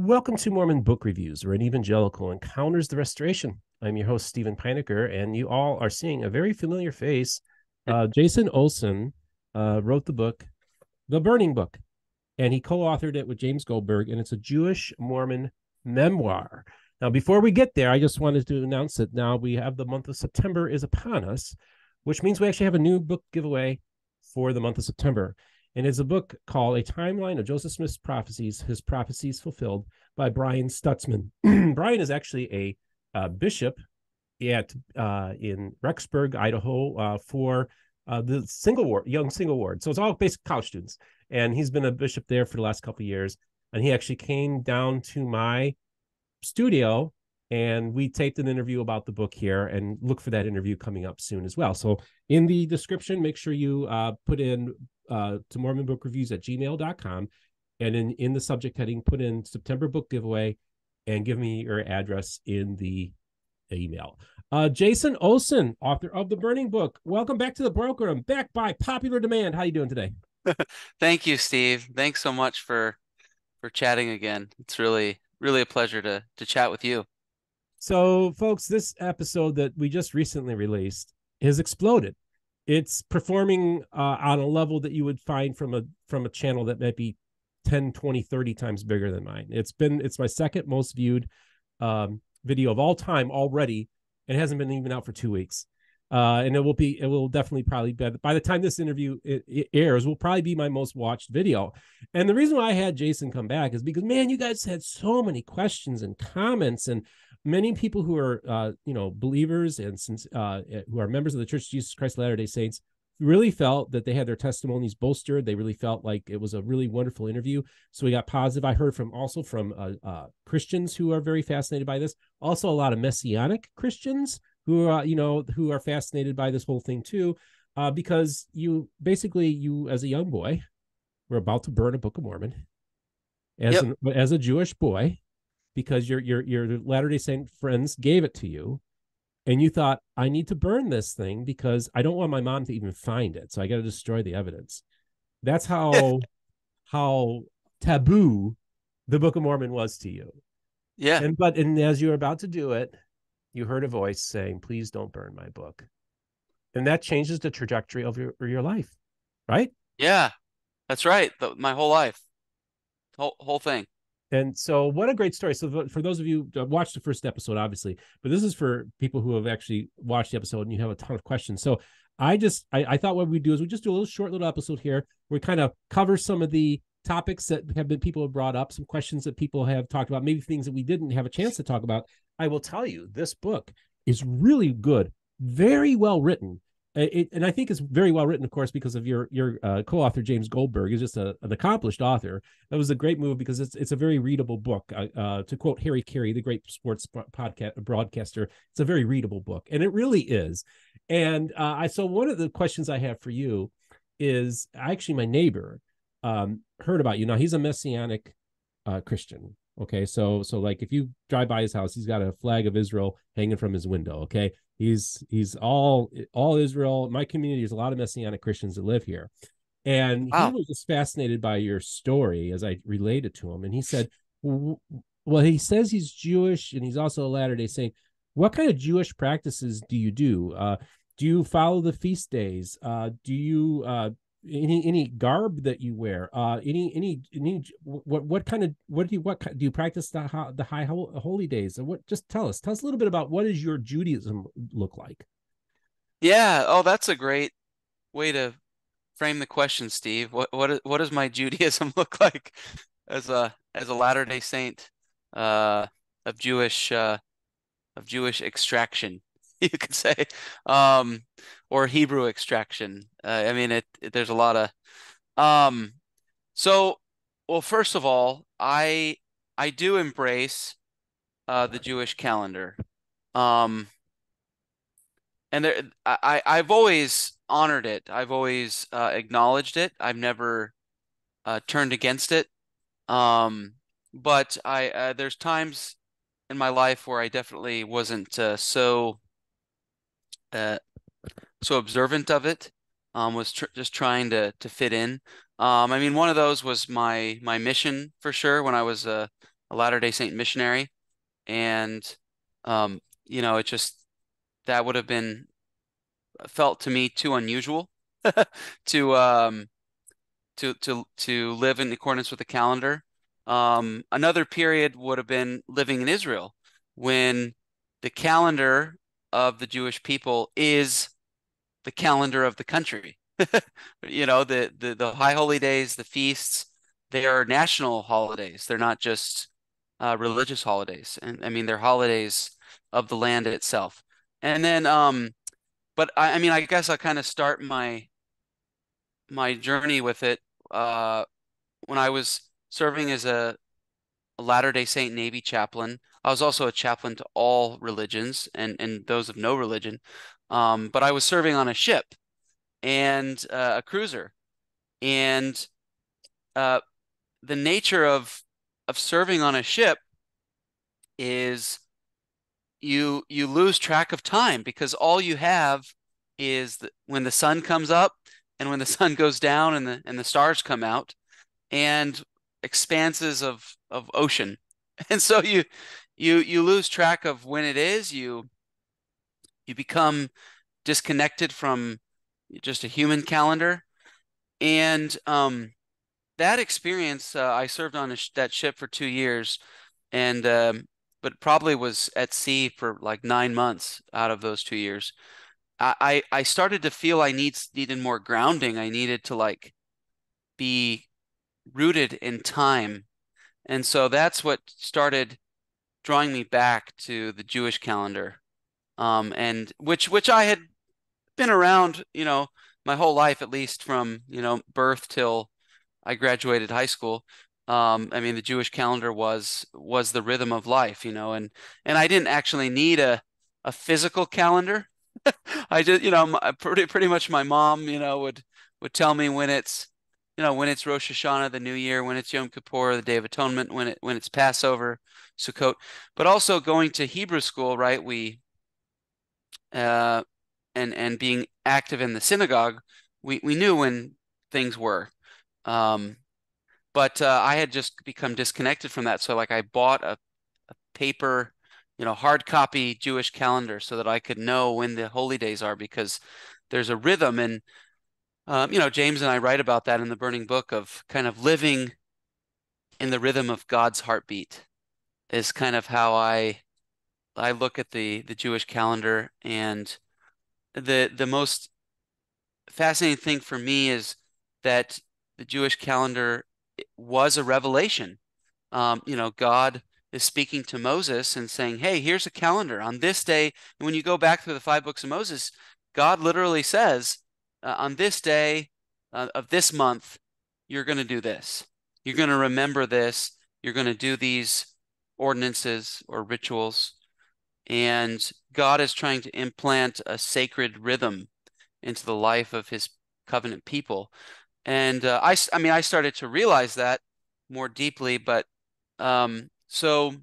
Welcome to Mormon Book Reviews, where an evangelical encounters the restoration. I'm your host, Steven Pynakker, and you all are seeing a very familiar face. Uh, Jason Olson uh, wrote the book, The Burning Book, and he co authored it with James Goldberg, and it's a Jewish Mormon memoir. Now, before we get there, I just wanted to announce that now we have the month of September is upon us, which means we actually have a new book giveaway for the month of September. And it's a book called A Timeline of Joseph Smith's Prophecies, His Prophecies Fulfilled by Brian Stutzman. Brian is actually a uh, bishop at uh, in Rexburg, Idaho, uh, for uh, the single ward, young single ward. So it's all basic college students, and he's been a bishop there for the last couple years. And he actually came down to my studio and we taped an interview about the book here and look for that interview coming up soon as well. So in the description make sure you uh, put in uh, to mormon book reviews at gmail.com and in in the subject heading put in september book giveaway and give me your address in the email. Uh, jason olson author of the burning book. Welcome back to the program back by popular demand. How you doing today? Thank you steve. Thanks so much for for chatting again. It's really really a pleasure to to chat with you so, folks, this episode that we just recently released has exploded. It's performing uh, on a level that you would find from a from a channel that might be 10, 20, 30 times bigger than mine. It's been it's my second most viewed um, video of all time already. It hasn't been even out for two weeks. Uh, and it will be it will definitely probably be by the time this interview it, it airs will probably be my most watched video and the reason why i had jason come back is because man you guys had so many questions and comments and many people who are uh, you know believers and since uh, eh, who are members of the Church of Jesus Christ Latter Day Saints really felt that they had their testimonies bolstered. They really felt like it was a really wonderful interview. So we got positive. I heard from also from uh, uh, Christians who are very fascinated by this. Also, a lot of Messianic Christians who are you know who are fascinated by this whole thing too, uh, because you basically you as a young boy were about to burn a Book of Mormon as yep. an, as a Jewish boy because your your your Latter Day Saint friends gave it to you, and you thought I need to burn this thing because I don't want my mom to even find it, so I got to destroy the evidence. That's how how taboo the Book of Mormon was to you. Yeah. And but and as you were about to do it, you heard a voice saying, "Please don't burn my book," and that changes the trajectory of your your life, right? Yeah, that's right. The, my whole life, whole whole thing. And so, what a great story! So, for those of you who watched the first episode, obviously, but this is for people who have actually watched the episode and you have a ton of questions. So, I just I, I thought what we do is we just do a little short little episode here. We kind of cover some of the topics that have been people have brought up, some questions that people have talked about, maybe things that we didn't have a chance to talk about. I will tell you, this book is really good, very well written. It, and I think it's very well written, of course, because of your your uh, co-author James Goldberg is just a, an accomplished author. That was a great move because it's it's a very readable book. Uh, uh, to quote Harry Caray, the great sports podcast broadcaster, it's a very readable book, and it really is. And uh, I so one of the questions I have for you is actually my neighbor um, heard about you. Now he's a messianic uh, Christian, Okay, so so like if you drive by his house, he's got a flag of Israel hanging from his window. Okay, he's he's all all Israel. My community is a lot of Messianic Christians that live here, and wow. he was just fascinated by your story as I related to him. And he said, "Well, he says he's Jewish and he's also a Latter Day Saint. What kind of Jewish practices do you do? Uh, do you follow the feast days? Uh, do you uh, any any garb that you wear uh any any any what what kind of what do you what do you practice the the high holy days? And what just tell us tell us a little bit about what does your judaism look like? Yeah oh that's a great way to frame the question steve. What what what does my judaism look like as a as a latter day saint uh of jewish uh of jewish extraction you could say, um, or Hebrew extraction. Uh, I mean, it, it, There's a lot of. Um, so, well, first of all, I I do embrace uh, the Jewish calendar, um, and there I I've always honored it. I've always uh, acknowledged it. I've never uh, turned against it. Um, but I uh, there's times in my life where I definitely wasn't uh, so uh, so observant of it. Um, was tr- just trying to to fit in. Um, I mean, one of those was my my mission for sure when I was a a Latter Day Saint missionary, and um, you know, it just that would have been felt to me too unusual to um to to to live in accordance with the calendar. Um, another period would have been living in Israel when the calendar of the Jewish people is the calendar of the country. you know, the, the the high holy days, the feasts, they are national holidays. They're not just uh, religious holidays. And I mean, they're holidays of the land itself. And then, um, but I, I mean, I guess I kind of start my my journey with it uh, when I was serving as a, a Latter Day Saint Navy chaplain. I was also a chaplain to all religions and and those of no religion. Um, but I was serving on a ship and uh, a cruiser, and uh, the nature of of serving on a ship is you you lose track of time because all you have is the, when the sun comes up and when the sun goes down and the and the stars come out and expanses of of ocean. And so you you you lose track of when it is you you become disconnected from just a human calendar and um that experience uh, i served on sh- that ship for two years and um but probably was at sea for like nine months out of those two years I, I started to feel I need needed more grounding. I needed to like be rooted in time. And so that's what started drawing me back to the Jewish calendar. Um, and which which I had been around, you know, my whole life at least from, you know, birth till I graduated high school. Um, I mean, the Jewish calendar was was the rhythm of life, you know, and and I didn't actually need a a physical calendar I just, you know, my, pretty pretty much my mom, you know, would would tell me when it's, you know, when it's Rosh Hashanah, the New Year, when it's Yom Kippur, the Day of Atonement, when it when it's Passover, Sukkot, but also going to Hebrew school, right? We, uh, and and being active in the synagogue, we we knew when things were, um, but uh, I had just become disconnected from that. So like I bought a, a paper you know, hard copy Jewish calendar so that I could know when the holy days are because there's a rhythm. And, um, you know, James and I write about that in the burning book of kind of living in the rhythm of God's heartbeat is kind of how I I look at the the Jewish calendar and the the most fascinating thing for me is that the Jewish calendar was a revelation. Um, you know, God is speaking to Moses and saying, Hey, here's a calendar on this day. And when you go back through the five books of Moses, God literally says, uh, On this day uh, of this month, you're going to do this. You're going to remember this. You're going to do these ordinances or rituals. And God is trying to implant a sacred rhythm into the life of his covenant people. And uh, I, I mean, I started to realize that more deeply, but um, so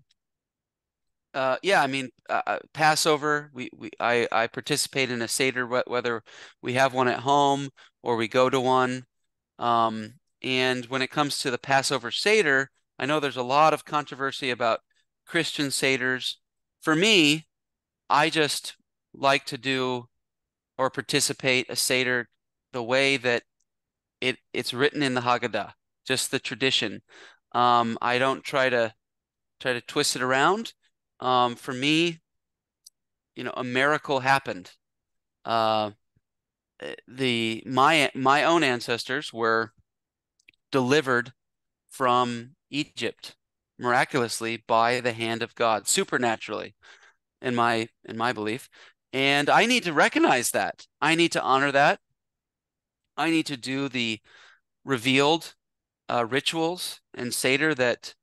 uh, yeah, I mean, uh, uh, Passover. We, we I I participate in a seder, whether we have one at home or we go to one. Um, and when it comes to the Passover seder, I know there's a lot of controversy about Christian seders. For me, I just like to do or participate a seder the way that it it's written in the Haggadah, just the tradition. Um, I don't try to try to twist it around. Um, for me, you know, a miracle happened. Uh, the my my own ancestors were delivered from Egypt miraculously by the hand of God, supernaturally, in my in my belief. And I need to recognize that. I need to honor that. I need to do the revealed uh, rituals and seder that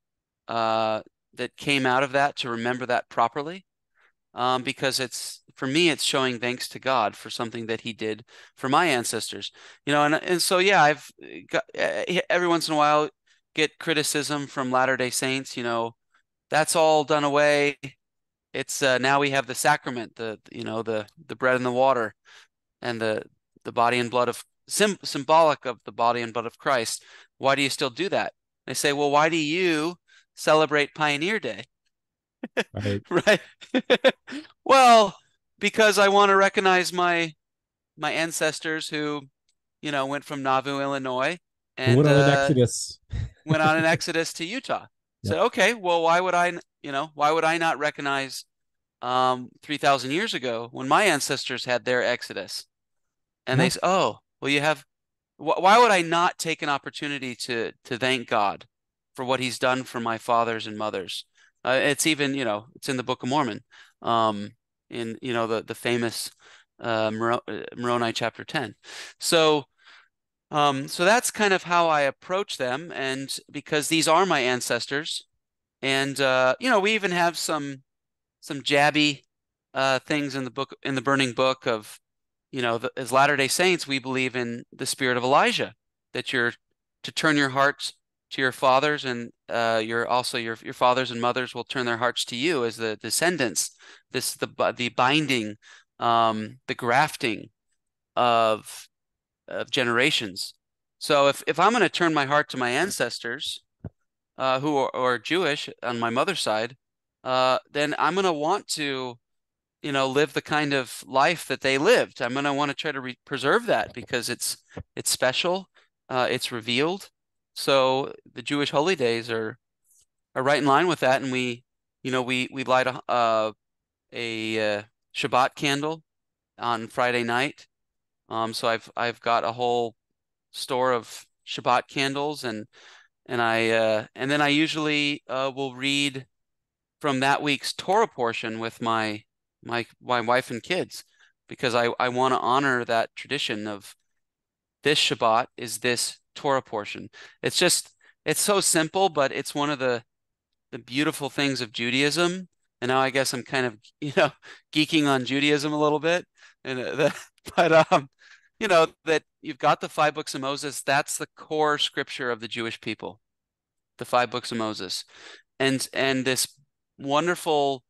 uh, that came out of that to remember that properly um, because it's for me it's showing thanks to god for something that he did for my ancestors you know and, and so yeah i've got every once in a while get criticism from latter day saints you know that's all done away it's uh, now we have the sacrament the you know the the bread and the water and the the body and blood of sim- symbolic of the body and blood of christ why do you still do that they say well why do you celebrate Pioneer Day? Right. right. well, because I want to recognize my my ancestors who, you know, went from Nauvoo, Illinois, and an uh, exodus. Went on an exodus to Utah. Yep. Said, okay, well, why would I, you know, why would I not recognize um, 3,000 years ago when my ancestors had their exodus? And they say, oh, well, you have, wh- why would I not take an opportunity to to thank God for what He's done for my fathers and mothers? Uh, it's even, you know, it's in the Book of Mormon, um, in you know the the famous uh, uh, Moroni chapter 10. So um, so that's kind of how I approach them, and because these are my ancestors, and uh, you know, we even have some some jabby uh, things in the book in the burning book of, you know, the, as Latter Day Saints, we believe in the spirit of Elijah, that you're to turn your hearts to your fathers, and uh, your also your your fathers and mothers will turn their hearts to you as the descendants. This the the binding, um, the grafting of of generations. So if if I'm going to turn my heart to my ancestors, uh, who are, are Jewish on my mother's side, uh, then I'm going to want to, you know, live the kind of life that they lived. I'm going to want to try to re- preserve that because it's it's special, uh, it's revealed. So the Jewish holy days are are right in line with that, and we, you know, we we light a uh, a uh, Shabbat candle on Friday night. Um, so I've I've got a whole store of Shabbat candles and and I uh, and then I usually uh, will read from that week's Torah portion with my my my wife and kids because I I want to honor that tradition of this Shabbat is this Torah portion. It's just it's so simple, but it's one of the the beautiful things of Judaism. And now I guess I'm kind of you know geeking on Judaism a little bit, and but um you know that you've got the five books of Moses. That's the core scripture of the Jewish people, the five books of Moses, and and this wonderful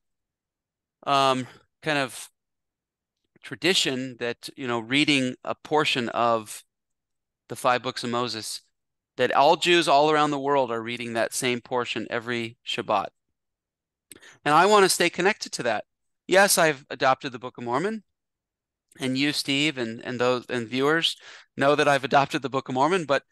um, kind of tradition that you know reading a portion of the five books of Moses that all Jews all around the world are reading that same portion every Shabbat. And I want to stay connected to that. Yes, I've adopted the Book of Mormon and you, Steve, and and those and viewers know that I've adopted the Book of Mormon, but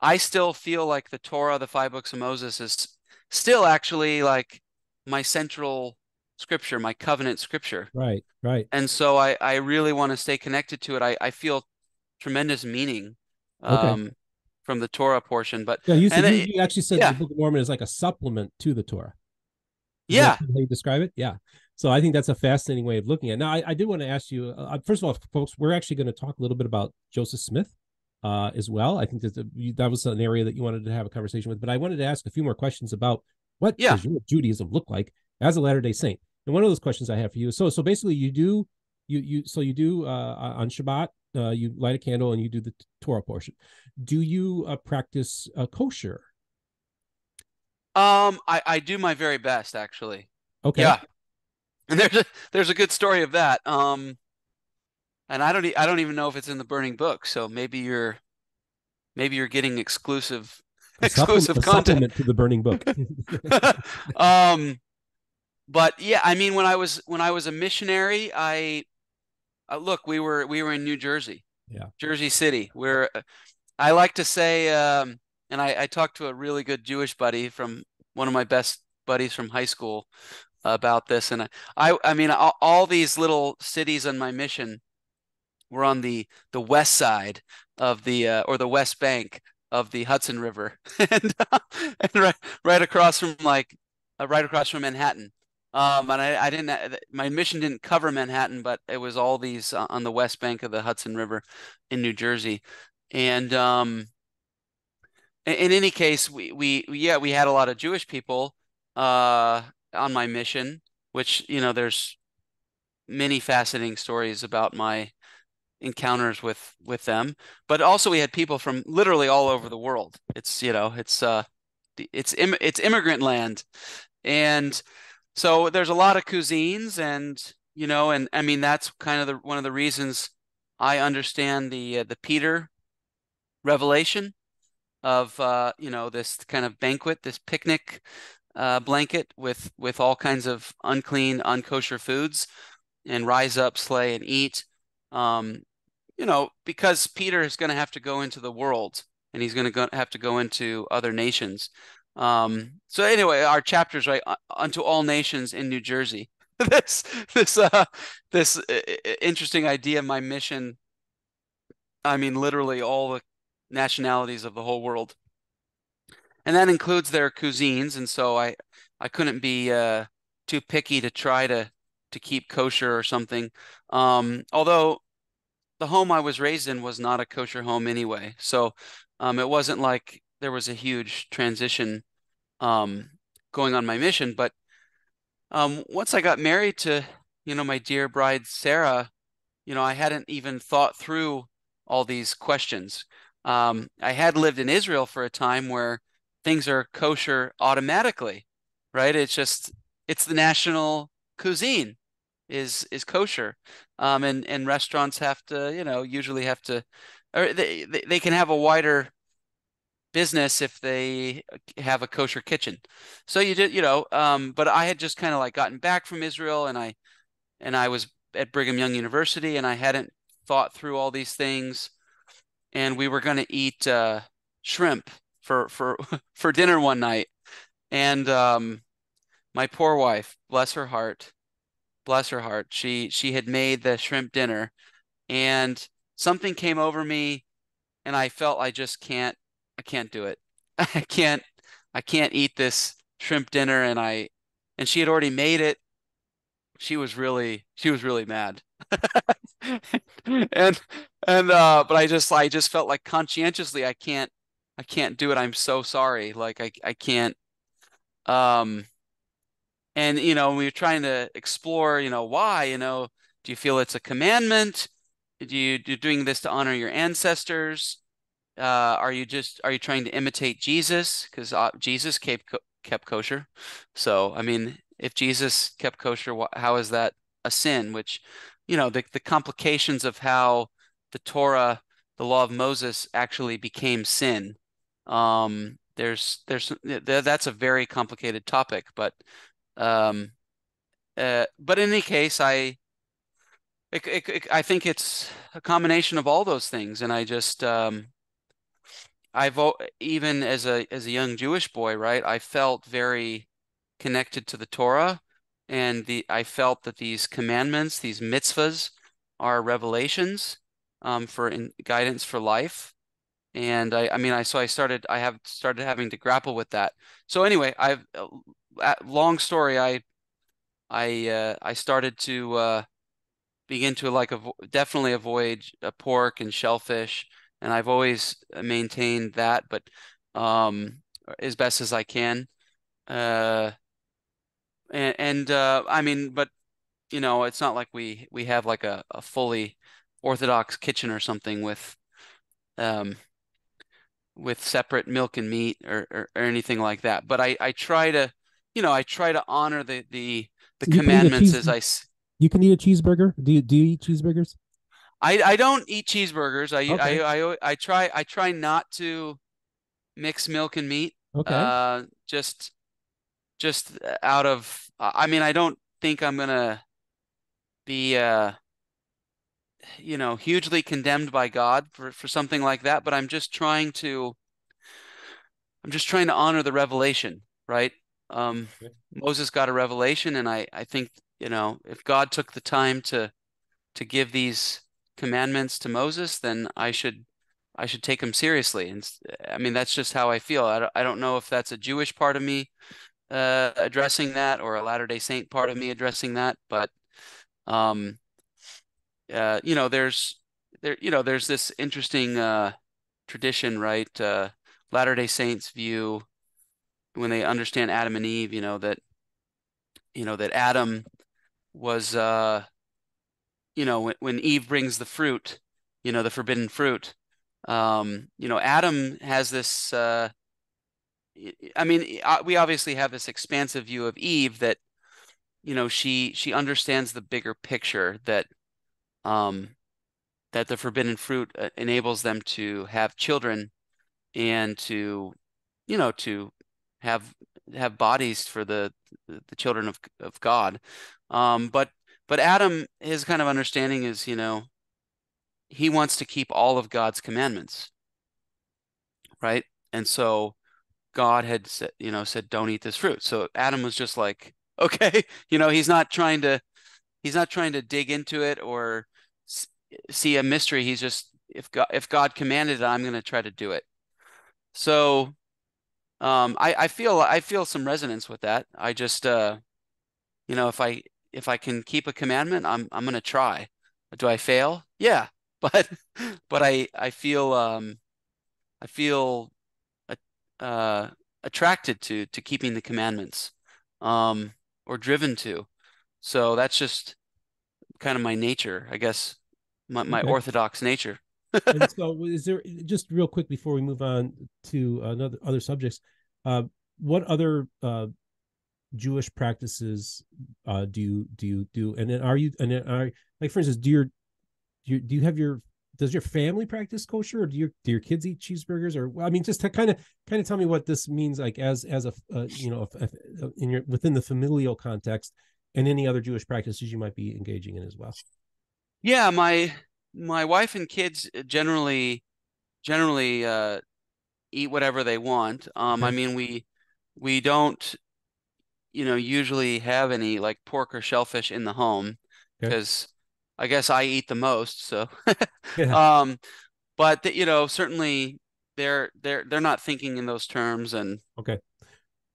I still feel like the Torah, the five books of Moses, is still actually like my central scripture, my covenant scripture. Right, right. And so I, I really want to stay connected to it. I, I feel tremendous meaning Okay. um, from the Torah portion. But Yeah, you, said, And you, it- you actually said yeah. the Book of Mormon is like a supplement to the Torah. Is yeah, how you describe it? Yeah. So I think that's a fascinating way of looking at it. Now, I, I did want to ask you, uh, first of all, folks, we're actually going to talk a little bit about Joseph Smith uh, as well. I think that, the, that was an area that you wanted to have a conversation with, but I wanted to ask a few more questions about what Yeah. does your Judaism look like as a Latter-day Saint? And one of those questions I have for you. So, so basically you do, you, you, so you do uh, on Shabbat, uh, you light a candle and you do the Torah portion. Do you uh, practice uh, kosher? um, I, I do my very best actually. Okay. Yeah. And there's a there's a good story of that. Um, and I don't I don't even know if it's in the burning book. So maybe you're maybe you're getting exclusive A supplement- exclusive a content. supplement to the burning book. um, but yeah, I mean, when I was when I was a missionary, I uh, look, we were we were in New Jersey, Yeah. Jersey City. Where I like to say, um, and I, I talked to a really good Jewish buddy from one of my best buddies from high school about this, and I I, mean, all, all these little cities on my mission were on the the west side of the uh, or the west bank of the Hudson River, and, uh, and right right across from like uh, right across from Manhattan. Um, and I, I didn't uh, my mission didn't cover Manhattan, but it was all these uh, on the west bank of the Hudson River in New Jersey, and um, in, in any case, we, we yeah we had a lot of Jewish people uh on my mission, which you know there's many fascinating stories about my encounters with with them but also we had people from literally all over the world. It's you know it's uh it's Im- it's immigrant land. And so there's a lot of cuisines and you know and I mean that's kind of the one of the reasons I understand the uh, the Peter revelation of uh you know this kind of banquet this picnic uh, blanket with with all kinds of unclean, unkosher foods, and rise up, slay, and eat. Um, you know, because Peter is going to have to go into the world, and he's going to have to go into other nations. Um, so anyway, our chapters right unto all nations in New Jersey. this this uh this uh, interesting idea. My mission. I mean, literally all the nationalities of the whole world and that includes their cuisines. And so I I couldn't be uh, too picky to try to to keep kosher or something. Um, although the home I was raised in was not a kosher home anyway, so um, it wasn't like there was a huge transition um, going on my mission. But um, once I got married to you know my dear bride Sarah, you know I hadn't even thought through all these questions. Um, I had lived in Israel for a time where things are kosher automatically, right? It's just it's the national cuisine is is kosher, um, and and restaurants have to you know usually have to, or they they can have a wider business if they have a kosher kitchen. So you did you know, um, but I had just kind of like gotten back from Israel, and I and I was at Brigham Young University, and I hadn't thought through all these things, and we were going to eat uh, shrimp for for for dinner one night, and um, my poor wife, bless her heart, bless her heart, she she had made the shrimp dinner, and something came over me, and I felt I just can't I can't do it. I can't I can't eat this shrimp dinner, and I and she had already made it. She was really she was really mad. and and uh but I just I just felt like conscientiously I can't I can't do it. I'm so sorry. Like I I can't um and you know, we are trying to explore, you know, why, you know, do you feel it's a commandment? Do you you're doing this to honor your ancestors? Uh, are you just are you trying to imitate Jesus? Because uh, Jesus kept kept kosher. So I mean, if Jesus kept kosher, how is that a sin? Which, you know, the the complications of how the Torah, the law of Moses, actually became sin um, there's there's that's a very complicated topic, but um, uh, but in any case, I it, it, it, I think it's a combination of all those things, and I just um, I've even as a as a young Jewish boy, right? I felt very connected to the Torah, and the I felt that these commandments, these mitzvahs, are revelations um, for in, guidance for life and I, I mean, I so I started, I have started having to grapple with that. So anyway, I've uh, long story. I, I, uh, I started to uh, begin to like avo- definitely avoid uh, pork and shellfish, and I've always maintained that, but um, as best as I can. Uh, and, and uh, I mean, but you know, it's not like we we have like a, a fully orthodox kitchen or something with um with separate milk and meat or, or, or anything like that. But I, I try to, you know, I try to honor the the the you commandments as I. You can eat a cheeseburger. Do you do you eat cheeseburgers? I, I don't eat cheeseburgers. I, okay. I, I I try I try not to mix milk and meat. Okay. Uh, just just out of I mean I don't think I'm gonna be uh you know, hugely condemned by God for, for something like that, but I'm just trying to I'm just trying to honor the revelation, right? Um, Moses got a revelation, and I, I think, you know, if God took the time to to give these commandments to Moses, then I should I should take them seriously. And I mean, that's just how I feel. I don't, I don't know if that's a Jewish part of me uh, addressing that or a Latter Day Saint part of me addressing that, but um, uh, you know, there's there, you know, there's this interesting uh, tradition, right? Uh, Latter Day Saints view when they understand Adam and Eve, you know that, you know that Adam was, uh, you know, when when Eve brings the fruit, you know, the forbidden fruit, um, you know, Adam has this. Uh, I mean, we obviously have this expansive view of Eve that, you know, she she understands the bigger picture that um, that the forbidden fruit uh, enables them to have children and to, you know, to have have bodies for the the children of of God. Um, but but Adam, his kind of understanding is, you know, he wants to keep all of God's commandments, right? And so God had said, you know, said, don't eat this fruit. So Adam was just like, okay, you know, he's not trying to, he's not trying to dig into it or see a mystery. He's just, if God, if God commanded it, I'm going to try to do it. So, um, I, I feel, I feel some resonance with that. I just, uh, you know, if I, if I can keep a commandment, I'm, I'm going to try. Do I fail? Yeah. But, but I, I feel, um, I feel uh, attracted to to keeping the commandments um, or driven to. So that's just kind of my nature, I guess, my, my okay. orthodox nature. and so, is there just real quick before we move on to another other subjects? Uh, what other uh, Jewish practices uh, do you do you do? And then are you and then are like for instance, do your do you, do you have your does your family practice kosher or do your do your kids eat cheeseburgers or i mean just to kind of kind of tell me what this means like as as a uh, you know in your within the familial context and any other jewish practices you might be engaging in as well yeah my my wife and kids generally generally uh eat whatever they want um i mean we we don't you know usually have any like pork or shellfish in the home because okay I guess I eat the most. So, yeah. um, but you know, certainly they're they're they're not thinking in those terms. And okay,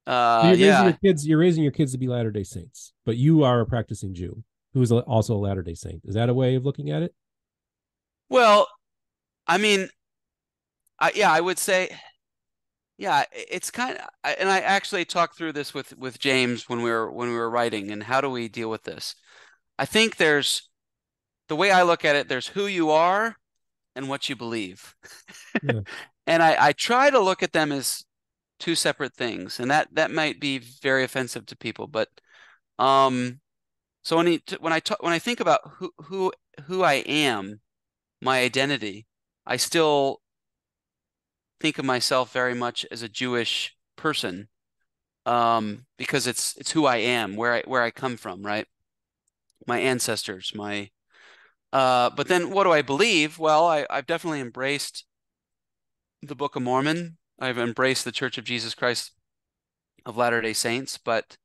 uh, you're yeah. raising your kids. You're raising your kids to be Latter Day Saints, but you are a practicing Jew who is also a Latter Day Saint. Is that a way of looking at it? Well, I mean, I yeah, I would say, yeah, it's kind of, and I actually talked through this with with James when we were when we were writing, and how do we deal with this? I think there's the way I look at it, there's who you are and what you believe. Yeah. and I, I try to look at them as two separate things. And that, that might be very offensive to people, but, um, so when, he, when I talk, when I think about who, who, who I am, my identity, I still think of myself very much as a Jewish person, um, because it's, it's who I am, where I, where I come from, right? My ancestors, my, uh, but then what do I believe? Well, I, I've definitely embraced the Book of Mormon. I've embraced the Church of Jesus Christ of Latter-day Saints, but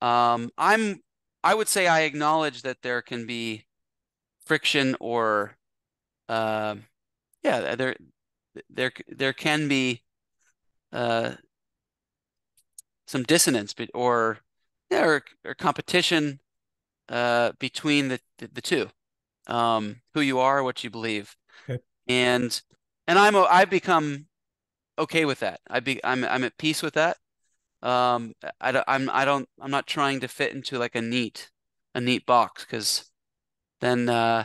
um, I'm I would say I acknowledge that there can be friction or uh, yeah, there there there can be uh, some dissonance or yeah, or, or competition uh, between the, the, two um, who you are, what you believe, okay. and and I'm I've become okay with that. I be I'm I'm at peace with that. Um, I don't I'm I don't I'm not trying to fit into like a neat a neat box because then uh,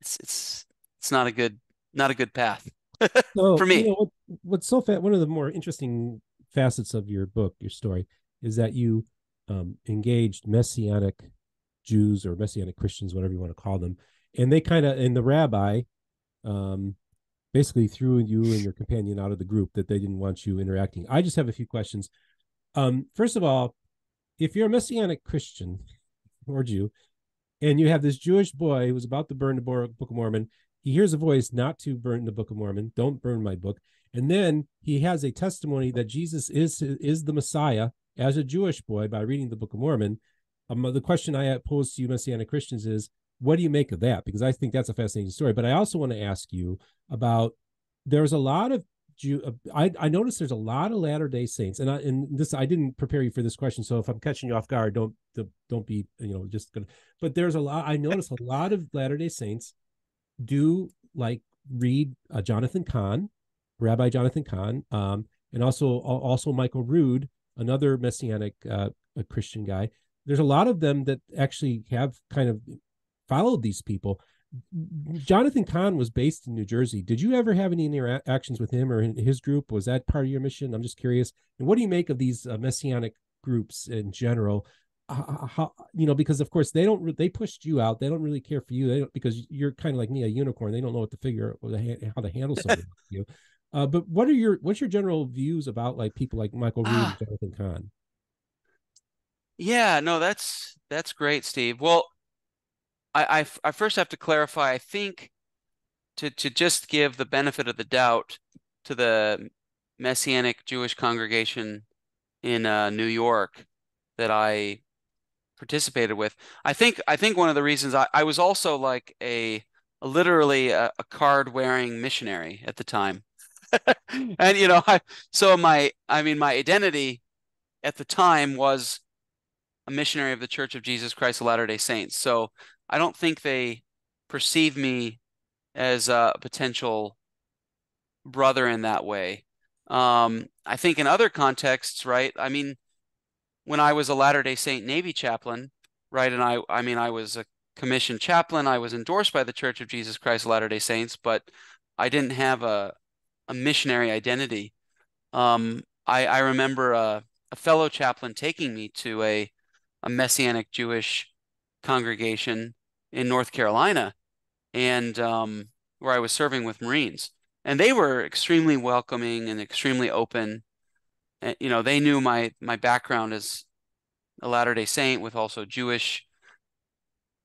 it's it's it's not a good not a good path so, for me. You know, what, what's so fat? One of the more interesting facets of your book, your story, is that you um, engaged messianic Jews or messianic Christians, whatever you want to call them, and they kind of and the rabbi um basically threw you and your companion out of the group that they didn't want you interacting. I just have a few questions. Um first of all if you're a messianic christian or jew and you have this jewish boy who was about to burn the book of mormon he hears a voice not to burn the book of mormon. Don't burn my book. And then he has a testimony that jesus is is the messiah as a jewish boy by reading the book of mormon. Um, the question i pose to you messianic christians is what do you make of that? Because I think that's a fascinating story. But I also want to ask you about there's a lot of Jew. Uh, I I noticed there's a lot of Latter Day Saints, and I and this I didn't prepare you for this question, so if I'm catching you off guard, don't don't be you know just gonna. But there's a lot. I noticed a lot of Latter Day Saints do like read uh, Jonathan Cahn, Rabbi Jonathan Cahn, um, and also also Michael Rood, another messianic uh, Christian guy. There's a lot of them that actually have kind of followed these people. Jonathan Cahn was based in New Jersey. Did you ever have any interactions with him or in his group? Was that part of your mission? I'm just curious. And what do you make of these uh, messianic groups in general? Uh, how you know because of course they don't they pushed you out. They don't really care for you. They don't because you're kind of like me, a unicorn. They don't know what to figure or how to handle something you. Uh, but what are your what's your general views about like people like Michael and ah. Jonathan Cahn? Yeah, no, that's that's great, Steve. Well, I, I, I first have to clarify. I think to to just give the benefit of the doubt to the Messianic Jewish congregation in uh, New York that I participated with. I think I think one of the reasons I, I was also like a, a literally a, a card wearing missionary at the time. and you know, I, so my I mean my identity at the time was a missionary of the Church of Jesus Christ of Latter-day Saints. So I don't think they perceive me as a potential brother in that way. Um, I think in other contexts, right? I mean, when I was a Latter-day Saint Navy chaplain, right, and I, I mean, I was a commissioned chaplain. I was endorsed by the Church of Jesus Christ of Latter-day Saints, but I didn't have a a missionary identity. Um, I I remember a, a fellow chaplain taking me to a a Messianic Jewish congregation in North Carolina, and um, where I was serving with Marines, and they were extremely welcoming and extremely open. And, you know, they knew my my background as a Latter Day Saint with also Jewish,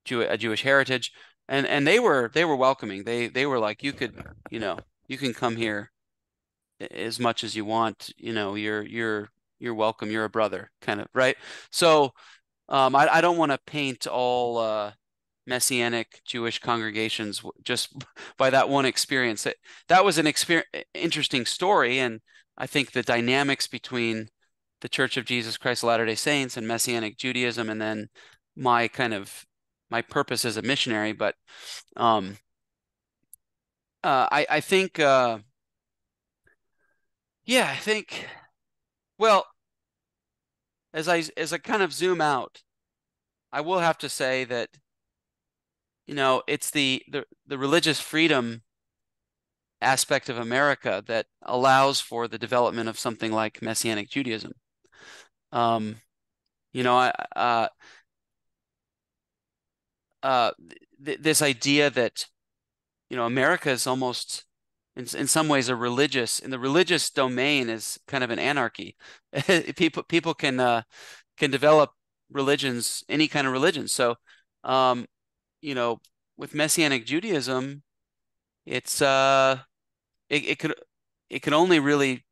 Jew a Jewish heritage, and and they were they were welcoming. They they were like, you could, you know, you can come here as much as you want. You know, you're you're you're welcome. You're a brother, kind of right. So, um, I I don't want to paint all uh, messianic Jewish congregations just by that one experience. That that was an experience, interesting story, and I think the dynamics between the Church of Jesus Christ of Latter-day Saints and Messianic Judaism, and then my kind of my purpose as a missionary. But um, uh, I I think uh, yeah, I think well as I as I kind of zoom out, I will have to say that you know, it's the, the, the religious freedom aspect of America that allows for the development of something like Messianic Judaism. Um, you know, I, uh, uh, th this idea that, you know, America is almost in, in some ways a religious, in the religious domain is kind of an anarchy. people, people can, uh, can develop religions, any kind of religion. So, um, you know, with Messianic Judaism, it's uh, it, it could it could only really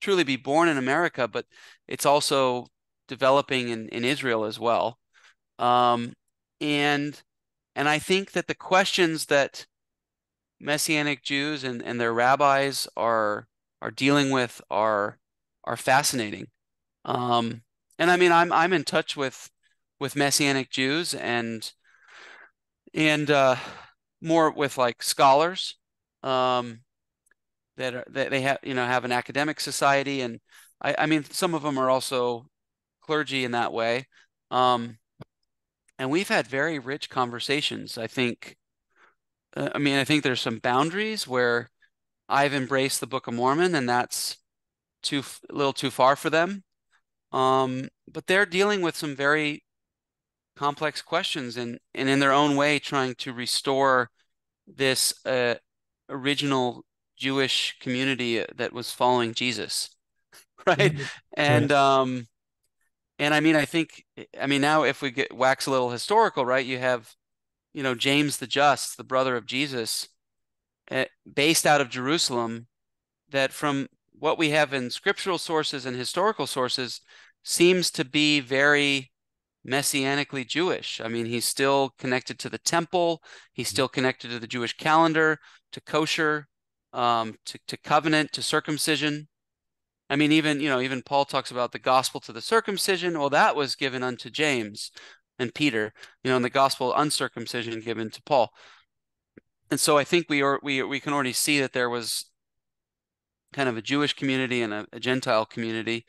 truly be born in America, but it's also developing in, in Israel as well. Um, and and I think that the questions that Messianic Jews and, and their rabbis are are dealing with are are fascinating. Um, and I mean, I'm I'm in touch with with Messianic Jews, and and uh, more with like scholars um, that are that they have you know have an academic society, and I, I mean some of them are also clergy in that way. Um, and we've had very rich conversations. I think. Uh, I mean, I think there's some boundaries where I've embraced the Book of Mormon, and that's too a little too far for them. Um, but they're dealing with some very complex questions and and in their own way trying to restore this uh, original Jewish community that was following Jesus, right? Mm-hmm. And um, and I mean, I think, I mean, now if we get wax a little historical, right? You have, you know, James the Just, the brother of Jesus, uh, based out of Jerusalem, that from what we have in scriptural sources and historical sources seems to be very messianically Jewish. I mean, he's still connected to the temple, he's mm-hmm. still connected to the Jewish calendar, to kosher, um, to, to covenant, to circumcision. I mean, even, you know, even Paul talks about the gospel to the circumcision. Well, that was given unto James and Peter, you know, in the gospel uncircumcision given to Paul. And so I think we are we we can already see that there was kind of a Jewish community and a, a Gentile community.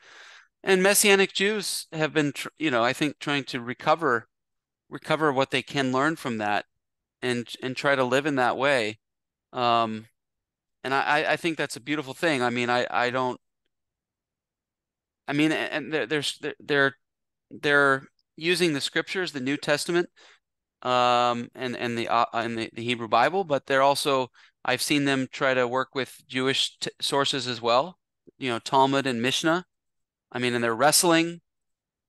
And messianic jews have been you know i think trying to recover recover what they can learn from that and and try to live in that way. Um and i i think that's a beautiful thing. I mean i i don't i mean and they're they're they're, they're using the scriptures the new testament um and and the uh, and the, the hebrew bible but they're also i've seen them try to work with jewish t- sources as well you know talmud and mishnah I mean, and they're wrestling.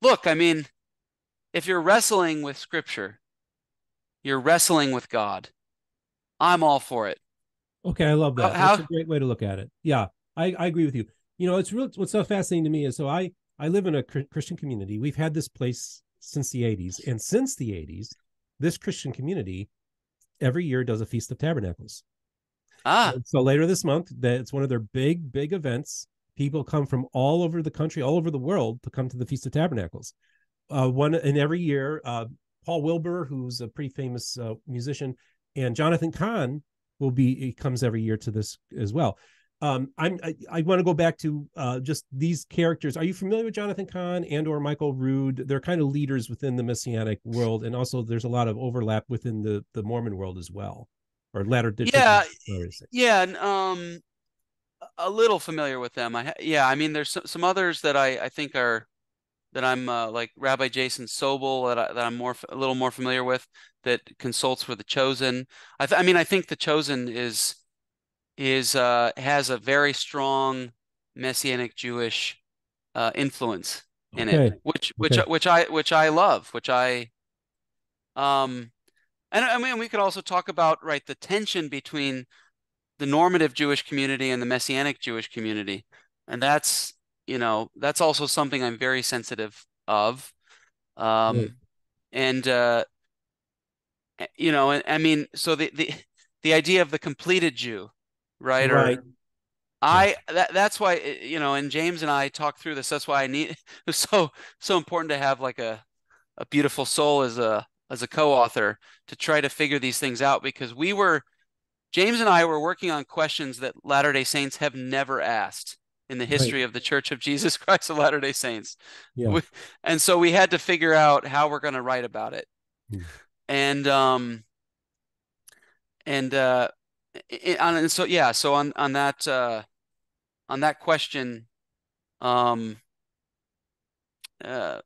Look, I mean, if you're wrestling with scripture, you're wrestling with God. I'm all for it. Okay, I love that. How- That's a great way to look at it. Yeah, I, I agree with you. You know, it's real. What's so fascinating to me is so I I live in a Chri- Christian community. We've had this place since the '80s, and since the '80s, this Christian community every year does a Feast of Tabernacles. Ah, And so later this month, that it's one of their big, big events. People come from all over the country, all over the world, to come to the Feast of Tabernacles. Uh, one and every year, uh, Paul Wilbur, who's a pretty famous uh, musician, and Jonathan Cahn will be. He comes every year to this as well. Um, I'm. I, I want to go back to uh, just these characters. Are you familiar with Jonathan Cahn and or Michael Rood? They're kind of leaders within the Messianic world, and also there's a lot of overlap within the the Mormon world as well, or Latter Day. Yeah, yeah, and, um, a little familiar with them. I yeah, I mean, there's some, some others that I I think are that I'm uh, like Rabbi Jason Sobel that I, that I'm more a little more familiar with that consults for the Chosen. I th- I mean, I think the Chosen is is uh has a very strong Messianic Jewish uh influence in Okay. it, which which Okay. which I which I love, which I um and I mean we could also talk about right the tension between the normative Jewish community and the Messianic Jewish community. And that's, you know, that's also something I'm very sensitive of. Um Good. and uh eh, you know, I mean, so the the the idea of the completed Jew, right? Right. Or I that that's why eh, you know, and James and I talked through this. That's why I need it was so so important to have like a a beautiful soul as a as a co-author to try to figure these things out because we were James and I were working on questions that Latter-day Saints have never asked in the history of the Church of Jesus Christ of Latter-day Saints. Yeah. We- and so we had to figure out how we're going to write about it. Hmm. And um and uh and so yeah, so on on that uh on that question um uh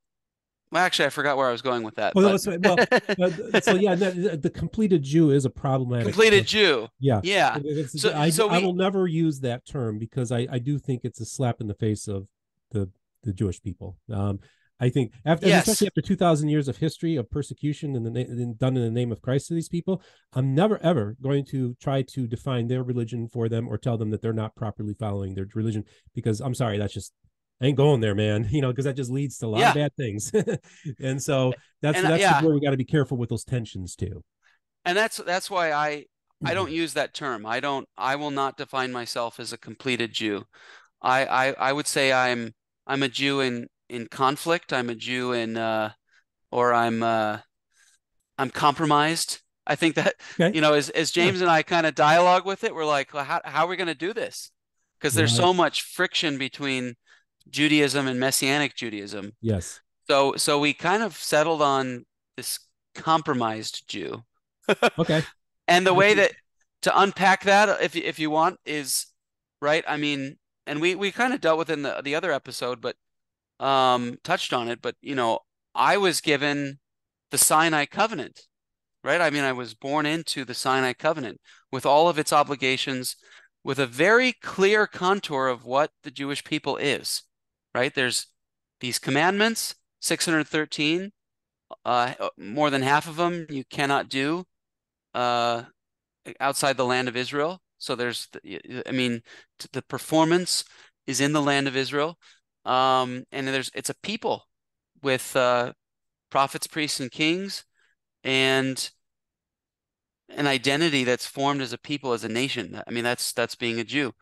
well actually I forgot where I was going with that. Well, but-. Well, so yeah, the, the completed Jew is a problematic. completed Jew. Yeah. Yeah. It's- So- I, so I will never use that term because I, I do think it's a slap in the face of the the Jewish people. Um, I think after Yes. especially after two thousand years of history of persecution and the na- and done in the name of Christ to these people, I'm never ever going to try to define their religion for them or tell them that they're not properly following their religion because I'm sorry, that's just I ain't going there, man. You know, because that just leads to a lot Yeah. of bad things. and so that's And, uh, that's yeah. where we got to be careful with those tensions too. And that's that's why I I Mm-hmm. don't use that term. I don't I will not define myself as a completed Jew. I I, I would say I'm I'm a Jew in in conflict. I'm a Jew in uh or I'm uh I'm compromised. I think that Okay. you know as as James and I kind of dialogue with it, we're like, well, how how are we going to do this? Because there's Right. so much friction between Judaism and Messianic Judaism. Yes. So so we kind of settled on this compromised Jew. Okay. And the way that to unpack that, if you, if you want, is right. I mean, and we we kind of dealt with in the the other episode, but um touched on it. But you know, I was given the Sinai covenant, right? I mean, I was born into the Sinai covenant with all of its obligations, with a very clear contour of what the Jewish people is, right? There's these commandments, 613, uh, more than half of them you cannot do uh, outside the land of Israel. So there's, the, I mean, the performance is in the land of Israel, um, and there's it's a people with uh, prophets, priests, and kings, and an identity that's formed as a people, as a nation. I mean, that's that's being a Jew.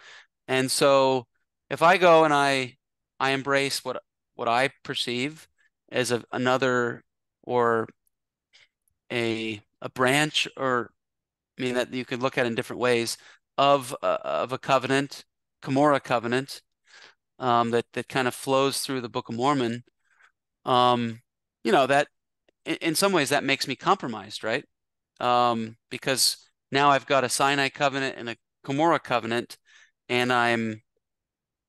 And so, if I go and I I embrace what what I perceive as a, another or a a branch or I mean that you could look at in different ways of uh, of a covenant, Cumorah covenant, um, that that kind of flows through the Book of Mormon. Um, you know that in, in some ways that makes me compromised, right? Um, because now I've got a Sinai covenant and a Cumorah covenant, and I'm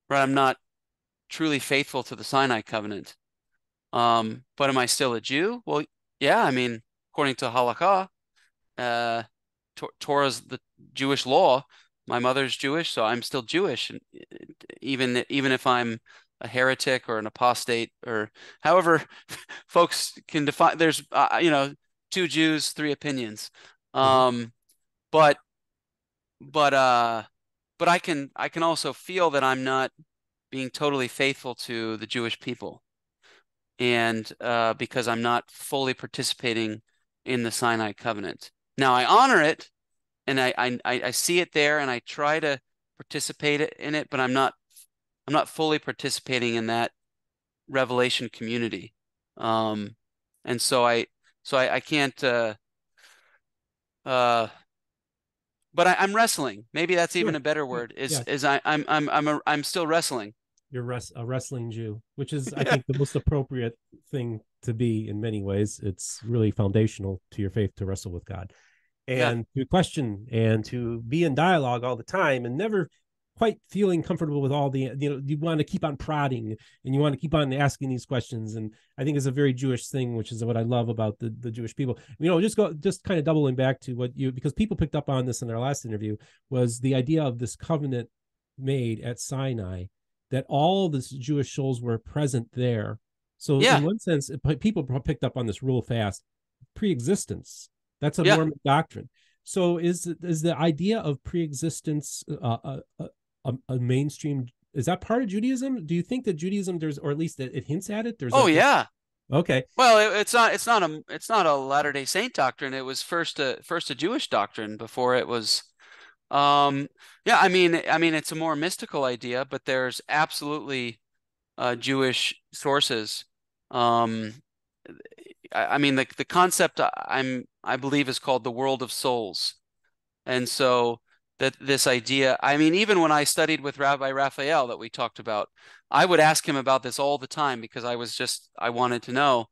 right. I'm not truly faithful to the Sinai covenant. Um, but am I still a Jew? Well, yeah. I mean, according to halakha, uh, Tor- Torah's the Jewish law. My mother's Jewish, so I'm still Jewish, and even even if I'm a heretic or an apostate or however folks can define there's uh, you know two Jews three opinions. Mm-hmm. um but but uh but I can I can also feel that I'm not being totally faithful to the Jewish people. And uh because I'm not fully participating in the Sinai covenant. Now I honor it and I I I see it there and I try to participate in it but I'm not I'm not fully participating in that revelation community. Um, and so I, so I, I can't, uh, uh, but I, am wrestling. Maybe that's even sure. a better word. Is yeah. is I, I'm I'm I'm a, I'm still wrestling. You're res- a wrestling Jew, which is I think the most appropriate thing to be in many ways. It's really foundational to your faith to wrestle with God, and yeah. to question and to be in dialogue all the time and never quite feeling comfortable with all the you know you want to keep on prodding and you want to keep on asking these questions and i think it's a very jewish thing which is what i love about the, the jewish people you know just go just kind of doubling back to what you because people picked up on this in our last interview was the idea of this covenant made at sinai that all the jewish souls were present there so yeah. in one sense people picked up on this real fast pre-existence that's a yeah. mormon doctrine so is is the idea of pre-existence uh, uh, uh a, a mainstream is that part of Judaism? Do you think that Judaism there's or at least it, it hints at it? There's oh yeah. Okay. Well, it, it's not it's not a it's not a Latter Day Saint doctrine. It was first a first a Jewish doctrine before it was. Um. Yeah. I mean. I mean. It's a more mystical idea, but there's absolutely uh, Jewish sources. Um. I, mean the the concept I'm I believe is called the world of souls, and so that this idea i mean even when i studied with rabbi raphael that we talked about i would ask him about this all the time because i was just i wanted to know.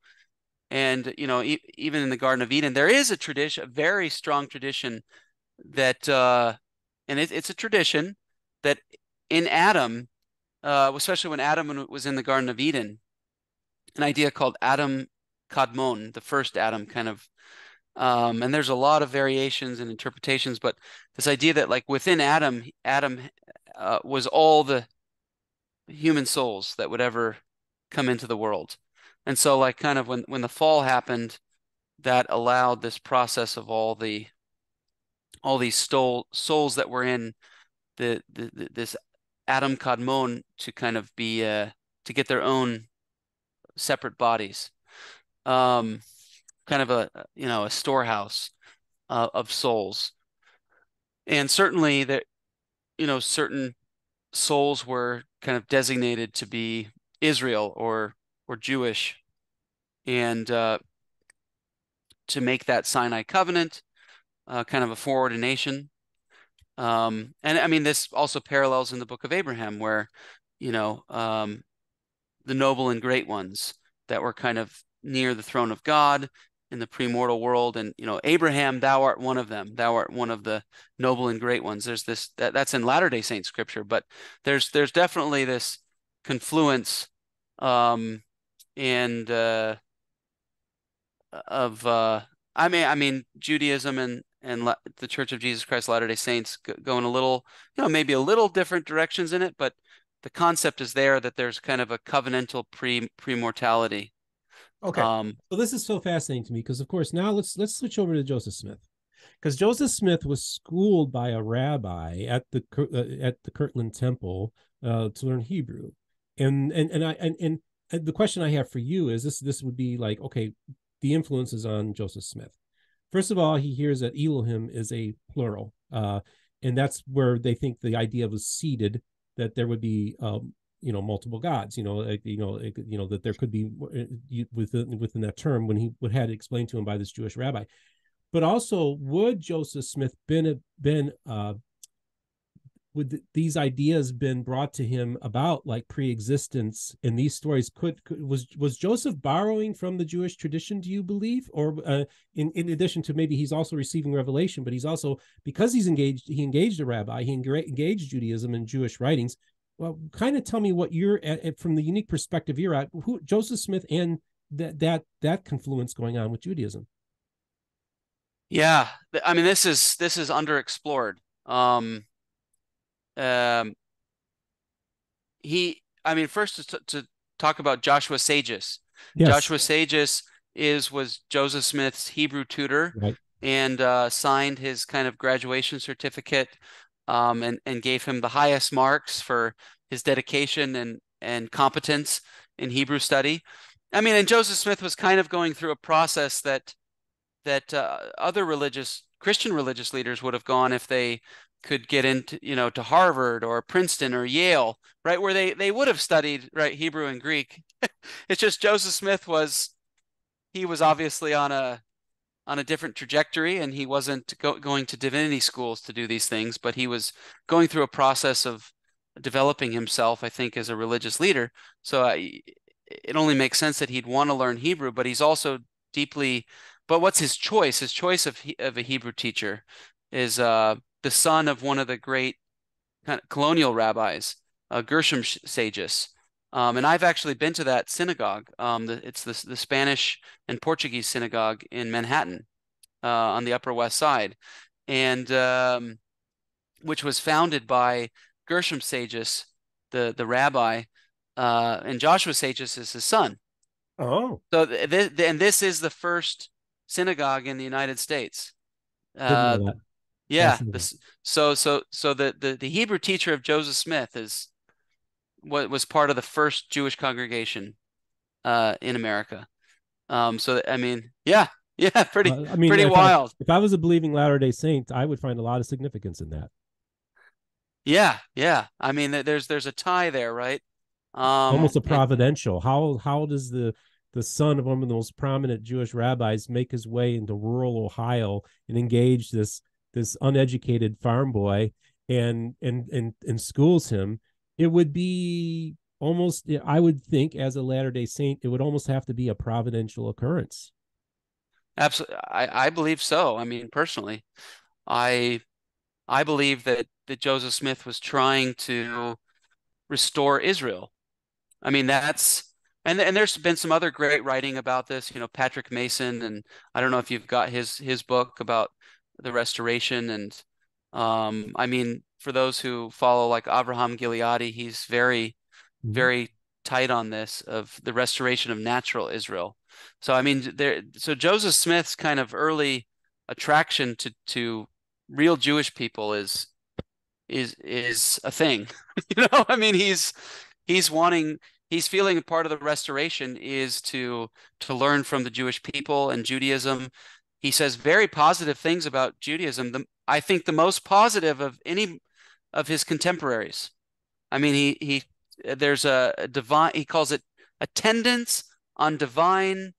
And you know e- even in the garden of eden there is a tradition a very strong tradition that uh and it, it's a tradition that in adam uh especially when adam was in the garden of eden an idea called adam kadmon the first adam kind of um, and there's a lot of variations and interpretations but this idea that like within adam adam uh, was all the human souls that would ever come into the world. And so like kind of when when the fall happened that allowed this process of all the all these stole, souls that were in the, the, the this adam kadmon to kind of be uh to get their own separate bodies um kind of a you know a storehouse uh, of souls. And certainly that you know certain souls were kind of designated to be israel or or jewish. And uh, to make that sinai covenant uh, kind of a foreordination. Um, and i mean this also parallels in the book of abraham where you know um, the noble and great ones that were kind of near the throne of god in the premortal world. And you know abraham thou art one of them. Thou art one of the noble and great ones. There's this that, that's in latter day saint scripture but there's there's definitely this confluence um and uh of uh i mean i mean judaism and and La- the church of jesus christ latter day saints go, go in a little you know maybe a little different directions in it but the concept is there that there's kind of a covenantal pre pre-mortality Okay. Um, so this is so fascinating to me because, of course, now let's let's switch over to Joseph Smith, because Joseph Smith was schooled by a rabbi at the uh, at the Kirtland Temple uh, to learn Hebrew, and and and I and, and the question I have for you is this: this would be like, okay, the influences on Joseph Smith. First of all, he hears that Elohim is a plural, uh, and that's where they think the idea was seeded that there would be um, you know multiple gods you know like, you know like, you know that there could be uh, within within that term when he would had explained to him by this Jewish rabbi. But also would Joseph Smith been been uh would these ideas been brought to him about like pre-existence in these stories could, could, was was joseph borrowing from the jewish tradition do you believe? Or uh, in in addition to maybe he's also receiving revelation but he's also because he's engaged he engaged a rabbi he engaged judaism and jewish writings well, kind of tell me what you're at, from the unique perspective you're at. Who Joseph Smith and that that that confluence going on with Judaism. Yeah, I mean this is this is underexplored. Um, um, he, I mean, first to, to talk about Joshua Seixas. Yes. Joshua Seixas is was Joseph Smith's Hebrew tutor Right. and uh, signed his kind of graduation certificate um, and and gave him the highest marks for his dedication and and competence in Hebrew study. I mean, and Joseph Smith was kind of going through a process that that uh, other religious Christian religious leaders would have gone if they could get into you know to Harvard or Princeton or Yale, right, where they they would have studied right Hebrew and Greek. it's just Joseph Smith was he was obviously on a on a different trajectory and he wasn't go, going to divinity schools to do these things but he was going through a process of developing himself i think as a religious leader. So I, it only makes sense that he'd want to learn hebrew but he's also deeply but what's his choice? His choice of of a hebrew teacher is uh the son of one of the great colonial rabbis uh, gershom seixas um, and I've actually been to that synagogue. Um, the, it's the, the Spanish and Portuguese synagogue in Manhattan uh, on the Upper West Side, and um, which was founded by Gershom Seixas, the the rabbi, uh, and Joshua Seixas is his son. Oh, So th- th- and this is the first synagogue in the United States. Uh, yeah. This, so so so the, the the Hebrew teacher of Joseph Smith is was part of the first Jewish congregation uh in America. Um so I mean, yeah, yeah, pretty Uh, I mean, pretty if I- wild. if I was a believing Latter Day Saint, I would find a lot of significance in that. Yeah, yeah. I mean there's there's a tie there, right? Um Almost a and- providential. How how does the the son of one of the most prominent Jewish rabbis make his way into rural Ohio and engage this this uneducated farm boy and and and and schools him? It would be almost I would think as a Latter Day Saint, it would almost have to be a providential occurrence. Absolutely, I, I believe so. I mean, personally, I I believe that that Joseph Smith was trying to restore Israel. I mean, that's and and there's been some other great writing about this. You know, Patrick Mason, and I don't know if you've got his his book about the restoration. And um, I mean, for those who follow like Abraham Gileadi, he's very Mhm. very tight on this of the restoration of natural Israel. So I mean there so Joseph Smith's kind of early attraction to to real Jewish people is is is a thing. You know, I mean he's he's wanting he's feeling part of the restoration is to to learn from the Jewish people and Judaism. He says very positive things about Judaism. The, I think the most positive of any of his contemporaries. I mean he he there's a, a divine he calls it attendance on divine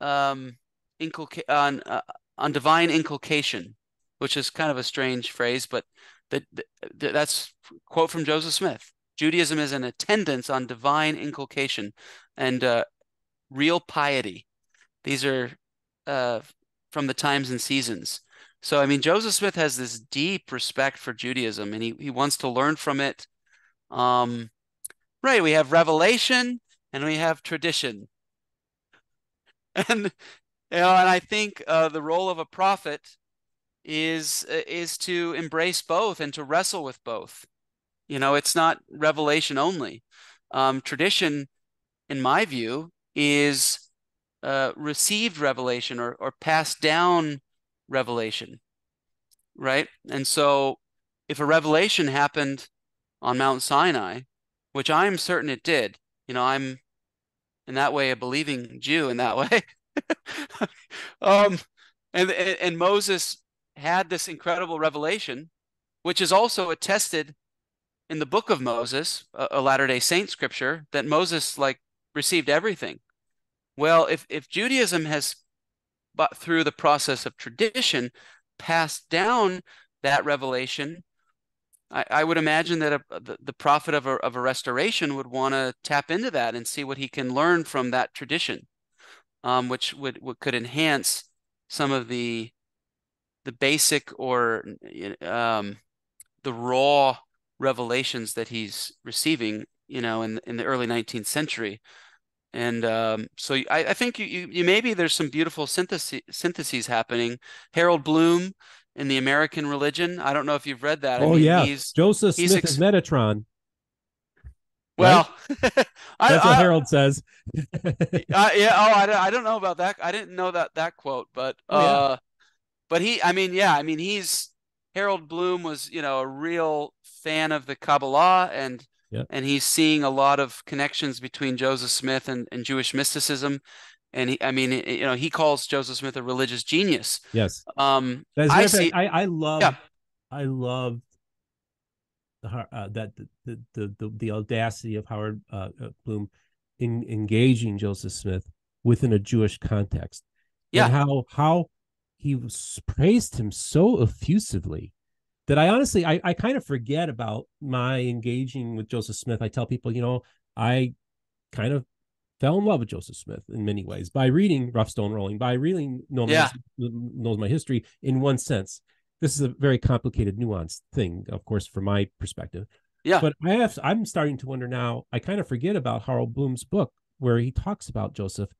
um inculca- on uh, on divine inculcation which is kind of a strange phrase but that that- that's quote from Joseph Smith. Judaism is an attendance on divine inculcation and uh, real piety. These are uh, from the times and seasons so I mean Joseph Smith has this deep respect for Judaism and he he wants to learn from it um Right, we have revelation and we have tradition. And you know, and I think uh, the role of a prophet is is to embrace both and to wrestle with both. You know, it's not revelation only. Um, tradition, in my view, is uh, received revelation or or passed down revelation, right? And so, if a revelation happened on Mount Sinai, which I'm certain it did. You know, I'm in that way a believing Jew in that way. um, and and Moses had this incredible revelation, which is also attested in the book of Moses, a, a Latter-day Saint scripture, that Moses like received everything. Well, if if Judaism has, but through the process of tradition, passed down that revelation I, I would imagine that a, the, the prophet of a, of a restoration would want to tap into that and see what he can learn from that tradition, um, which would, would could enhance some of the the basic or um, the raw revelations that he's receiving, you know, in in the early 19th century. And um, so I, I think you, you, you maybe there's some beautiful synthesis syntheses happening. Harold Bloom in the American Religion. I don't know if you've read that. I oh mean, yeah, he's Joseph he's Smith ex- is Metatron. Well, I, That's what I- Harold says. uh, yeah. Oh, I, don't- I don't know about that. I didn't know that that quote, but Oh, yeah. uh, but he. I mean, yeah. I mean, he's Harold Bloom was you know a real fan of the Kabbalah and Yep. and he's seeing a lot of connections between Joseph Smith and, and Jewish mysticism. And he, I mean, you know, he calls Joseph Smith a religious genius. yes. Um, I see. fact, I, I love Yeah. I love the uh, that the, the the the the audacity of Howard uh, uh, Bloom in engaging Joseph Smith within a Jewish context. Yeah. And how how he praised him so effusively that I honestly I, I kind of forget about my engaging with Joseph Smith. I tell people, you know, I kind of fell in love with Joseph Smith in many ways by reading Rough Stone Rolling, by reading know my, Yeah. knows my history in one sense. This is a very complicated, nuanced thing, of course, from my perspective. Yeah. But I have I'm starting to wonder now, I kind of forget about Harold Bloom's book where he talks about Joseph.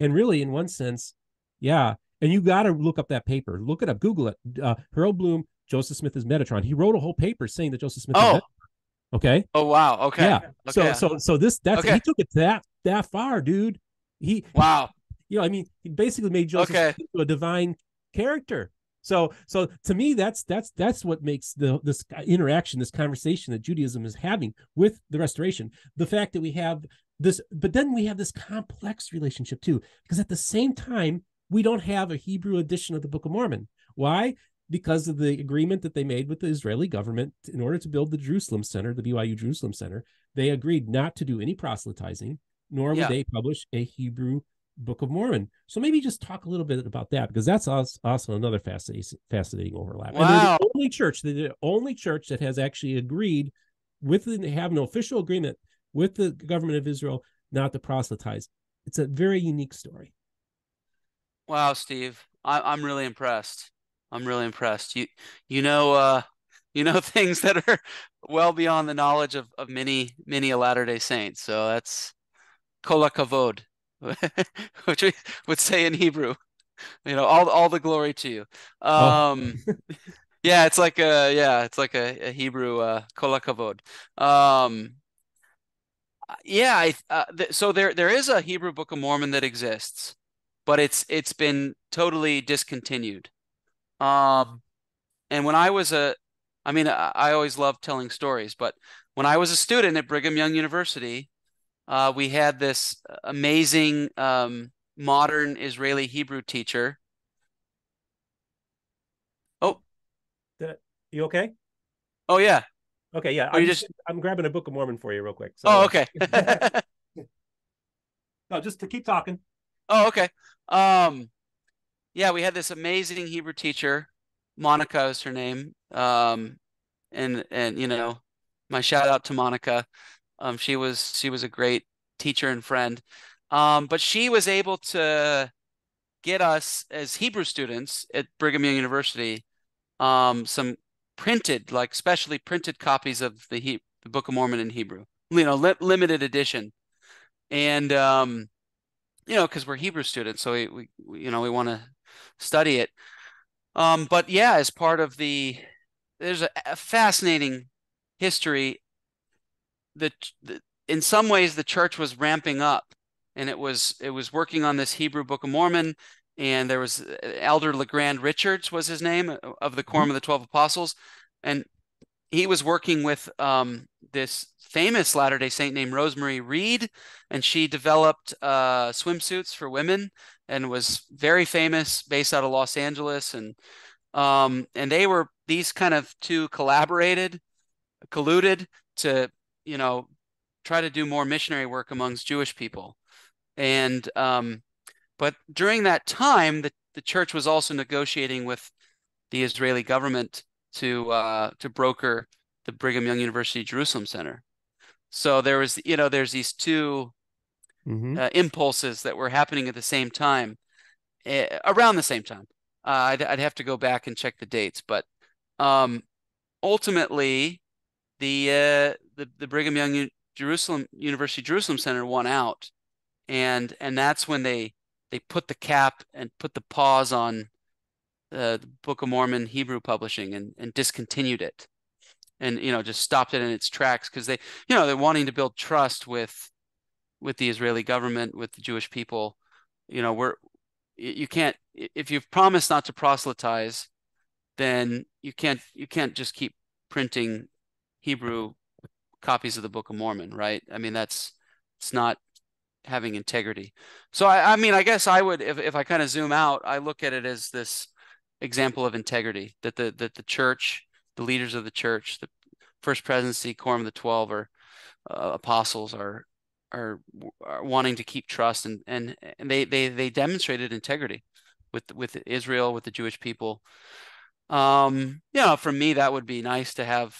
And really, in one sense, yeah. And you got to look up that paper. Look it up. Google it. Uh, Harold Bloom, Joseph Smith is Metatron. He wrote a whole paper saying that Joseph Smith. is Oh. Metatron. okay. oh wow. Okay. Yeah. So Okay. so so this that's Okay. he took it that that far, dude. He Wow. you know, I mean, he basically made Joseph Okay. Into a divine character. So, so to me, that's that's that's what makes the this interaction, this conversation that Judaism is having with the Restoration. The fact that we have this, but then we have this complex relationship too, because at the same time, we don't have a Hebrew edition of the Book of Mormon. Why? Because of the agreement that they made with the Israeli government in order to build the Jerusalem Center, the BYU Jerusalem Center. They agreed not to do any proselytizing, nor would Yeah. they publish a Hebrew Book of Mormon. So maybe just talk a little bit about that because that's also another fascinating fascinating overlap. And they're Wow. the only church, they're the only church that has actually agreed with the, they have an official agreement with the government of Israel not to proselytize. It's a very unique story. Wow, Steve. I, I'm really impressed. I'm really impressed. You you know uh you know things that are well beyond the knowledge of, of many many a Latter-day Saints. So that's kol hakavod, which we would say in Hebrew. You know, all all the glory to you. Oh. Um yeah, it's like a yeah, it's like a, a Hebrew uh kol hakavod. Um yeah, I uh, th so there there is a Hebrew Book of Mormon that exists but it's it's been totally discontinued. Um, and when I was a, I mean, I, I always loved telling stories, but when I was a student at Brigham Young University, uh, we had this amazing um, modern Israeli Hebrew teacher. Oh. You okay? Oh yeah. Okay, yeah. I'm just- I'm grabbing a Book of Mormon for you real quick. So, Oh okay. No, just to keep talking. Oh, okay. Um, yeah, we had this amazing Hebrew teacher, Monica is her name. Um, and and you know, my shout out to Monica. Um, she was she was a great teacher and friend. Um, but she was able to get us as Hebrew students at Brigham Young University, um, some printed, like specially printed copies of the he the Book of Mormon in Hebrew, you know, li limited edition. And um, you know, because we're Hebrew students, so we, we, you know, we want to study it. Um, but yeah, as part of the, there's a, a fascinating history that, that in some ways the church was ramping up, and it was it was working on this Hebrew Book of Mormon, and there was uh, Elder Legrand Richards was his name uh, of the Quorum of the Twelve Apostles, and he was working with um, this famous Latter Day Saint named Rose Marie Reid, and she developed uh, swimsuits for women and was very famous, based out of Los Angeles, and um, and they were these kind of two collaborated, colluded to you know try to do more missionary work amongst Jewish people, and um, but during that time, the the church was also negotiating with the Israeli government to uh, to broker the Brigham Young University Jerusalem Center. So there was, you know, there's these two Mm-hmm. uh, impulses that were happening at the same time, uh, around the same time. Uh, I'd, I'd have to go back and check the dates, but um, ultimately, the uh, the the Brigham Young U- Jerusalem University Jerusalem Center won out, and and that's when they they put the cap and put the pause on uh, the Book of Mormon Hebrew publishing and and discontinued it. and you know just stopped it in its tracks because they you know they're wanting to build trust with with the Israeli government with the Jewish people. You know we're you can't if you've promised not to proselytize then you can't you can't just keep printing Hebrew copies of the Book of Mormon right? I mean that's it's not having integrity. So I, I mean I guess I would if, if I kind of zoom out I look at it as this example of integrity that the that the church the leaders of the church, the first presidency, quorum of the twelve, or uh, apostles are, are are wanting to keep trust, and and and they they they demonstrated integrity with with Israel, with the Jewish people. Um, you know, for me, that would be nice to have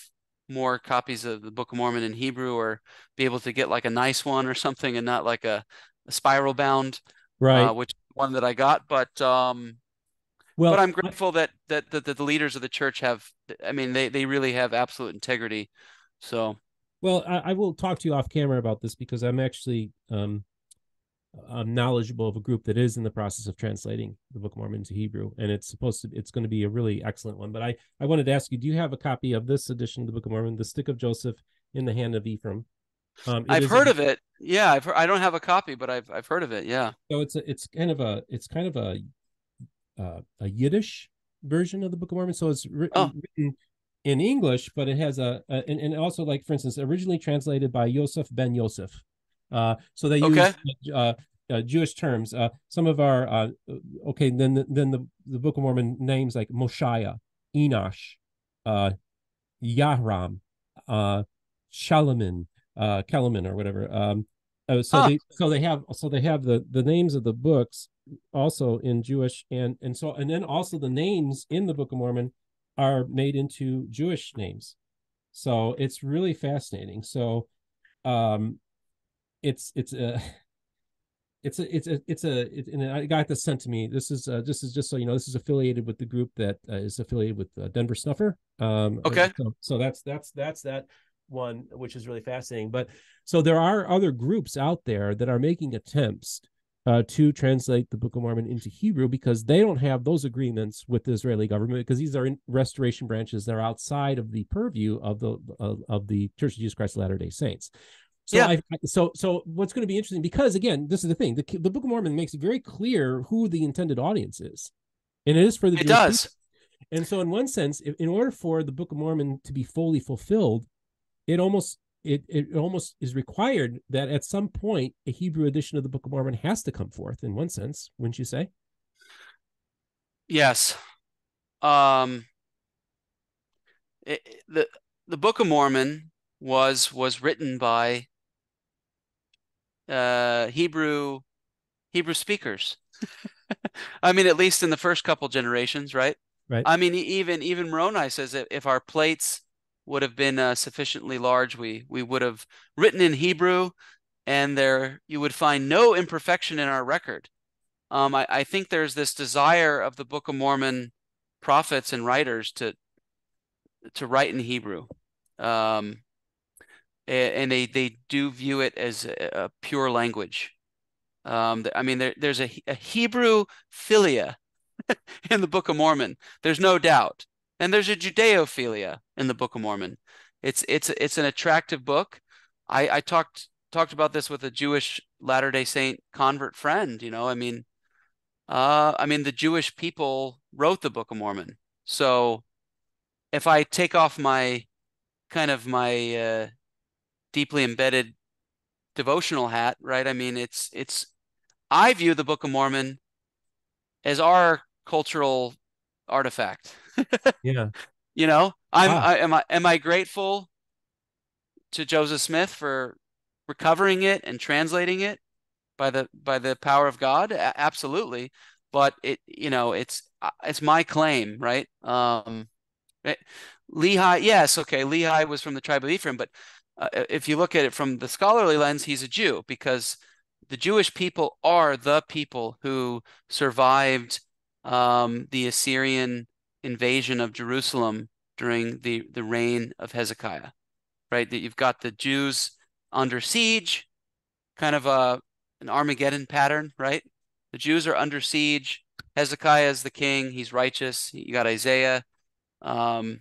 more copies of the Book of Mormon in Hebrew, or be able to get like a nice one or something, and not like a, a spiral bound, right? Uh, which one that I got, but um, well, but I'm grateful that, that that that the leaders of the church have. I mean, they they really have absolute integrity. So, well, I, I will talk to you off camera about this because I'm actually um, I'm knowledgeable of a group that is in the process of translating the Book of Mormon into Hebrew, and it's supposed to it's going to be a really excellent one. But I I wanted to ask you, do you have a copy of this edition of the Book of Mormon, the Stick of Joseph in the Hand of Ephraim? Um, I've heard a, of it. Yeah, I've I don't have a copy, but I've I've heard of it. Yeah. So it's a, it's kind of a it's kind of a uh, a Yiddish version of the Book of Mormon. So it's written, oh. written in English, but it has a, a, and, and also like for instance, originally translated by Yosef ben Yosef. Uh, so they okay. use uh, uh, Jewish terms. Uh, some of our uh, okay, then then the the Book of Mormon names like Moshiah, Enosh, uh, Yahram, uh, Shalaman, uh, Kelaman, or whatever. Um, so huh. they so they have so they have the the names of the books also in Jewish and and so and then also the names in the Book of Mormon are made into Jewish names. So it's really fascinating. So um it's it's a it's a it's a it's a it, and I got this sent to me. This is uh, this is just so you know this is affiliated with the group that uh, is affiliated with uh, Denver Snuffer. Um, okay. So, so that's that's that's that one which is really fascinating. But so there are other groups out there that are making attempts uh, to translate the Book of Mormon into Hebrew because they don't have those agreements with the Israeli government because these are restoration branches that are outside of the purview of the of, of the Church of Jesus Christ of Latter Day Saints. So yeah. I, so so what's going to be interesting because again, this is the thing: the, the Book of Mormon makes it very clear who the intended audience is, and it is for the. It Jewish does. People. And so, in one sense, in order for the Book of Mormon to be fully fulfilled, it almost it, it almost is required that at some point a Hebrew edition of the Book of Mormon has to come forth in one sense, wouldn't you say? Yes. Um it, the the Book of Mormon was was written by uh Hebrew Hebrew speakers. I mean at least in the first couple generations, right? Right. I mean even even Moroni says that if our plates would have been uh, sufficiently large, we we would have written in Hebrew, and there you would find no imperfection in our record. Um, I, I think there's this desire of the Book of Mormon prophets and writers to to write in Hebrew, um, and they they do view it as a, pure language. Um, I mean, there, there's a, a Hebrew philia in the Book of Mormon. There's no doubt. And there's a Judeophilia in the Book of Mormon. It's it's it's an attractive book. I I talked talked about this with a Jewish Latter Day Saint convert friend. You know, I mean, uh, I mean the Jewish people wrote the Book of Mormon. So if I take off my kind of my uh, deeply embedded devotional hat, right? I mean, it's it's I view the Book of Mormon as our cultural artifact. Yeah. You know, I'm ah. I, am I am I grateful to Joseph Smith for recovering it and translating it by the by the power of God? A- absolutely. But it you know, it's uh, it's my claim, right? Um it, Lehi, yes, okay, Lehi was from the tribe of Ephraim, but uh, if you look at it from the scholarly lens, he's a Jew because the Jewish people are the people who survived um, the Assyrian invasion of Jerusalem during the, the reign of Hezekiah, right? That you've got the Jews under siege, kind of a an Armageddon pattern, right? The Jews are under siege. Hezekiah is the king. He's righteous. You got Isaiah. Um,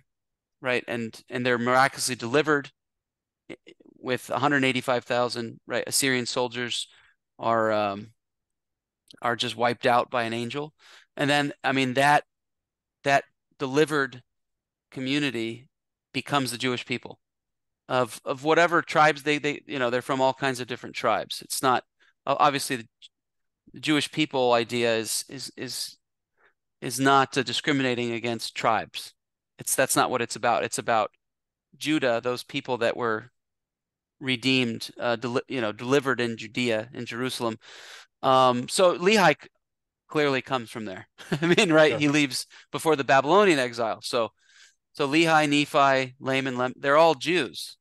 right? And and they're miraculously delivered with 185,000 right Assyrian soldiers are um, are just wiped out by an angel. And then I mean that that delivered community becomes the Jewish people of of whatever tribes they they you know they're from all kinds of different tribes. It's not obviously the, Jewish people idea is is is is not discriminating against tribes. It's that's not what it's about. It's about Judah, those people that were redeemed, uh, deli- you know, delivered in Judea, in Jerusalem. Um, so Lehi clearly comes from there. I mean, right? Sure. He leaves before the Babylonian exile. So, so Lehi, Nephi, Laman, Lem, they're all Jews,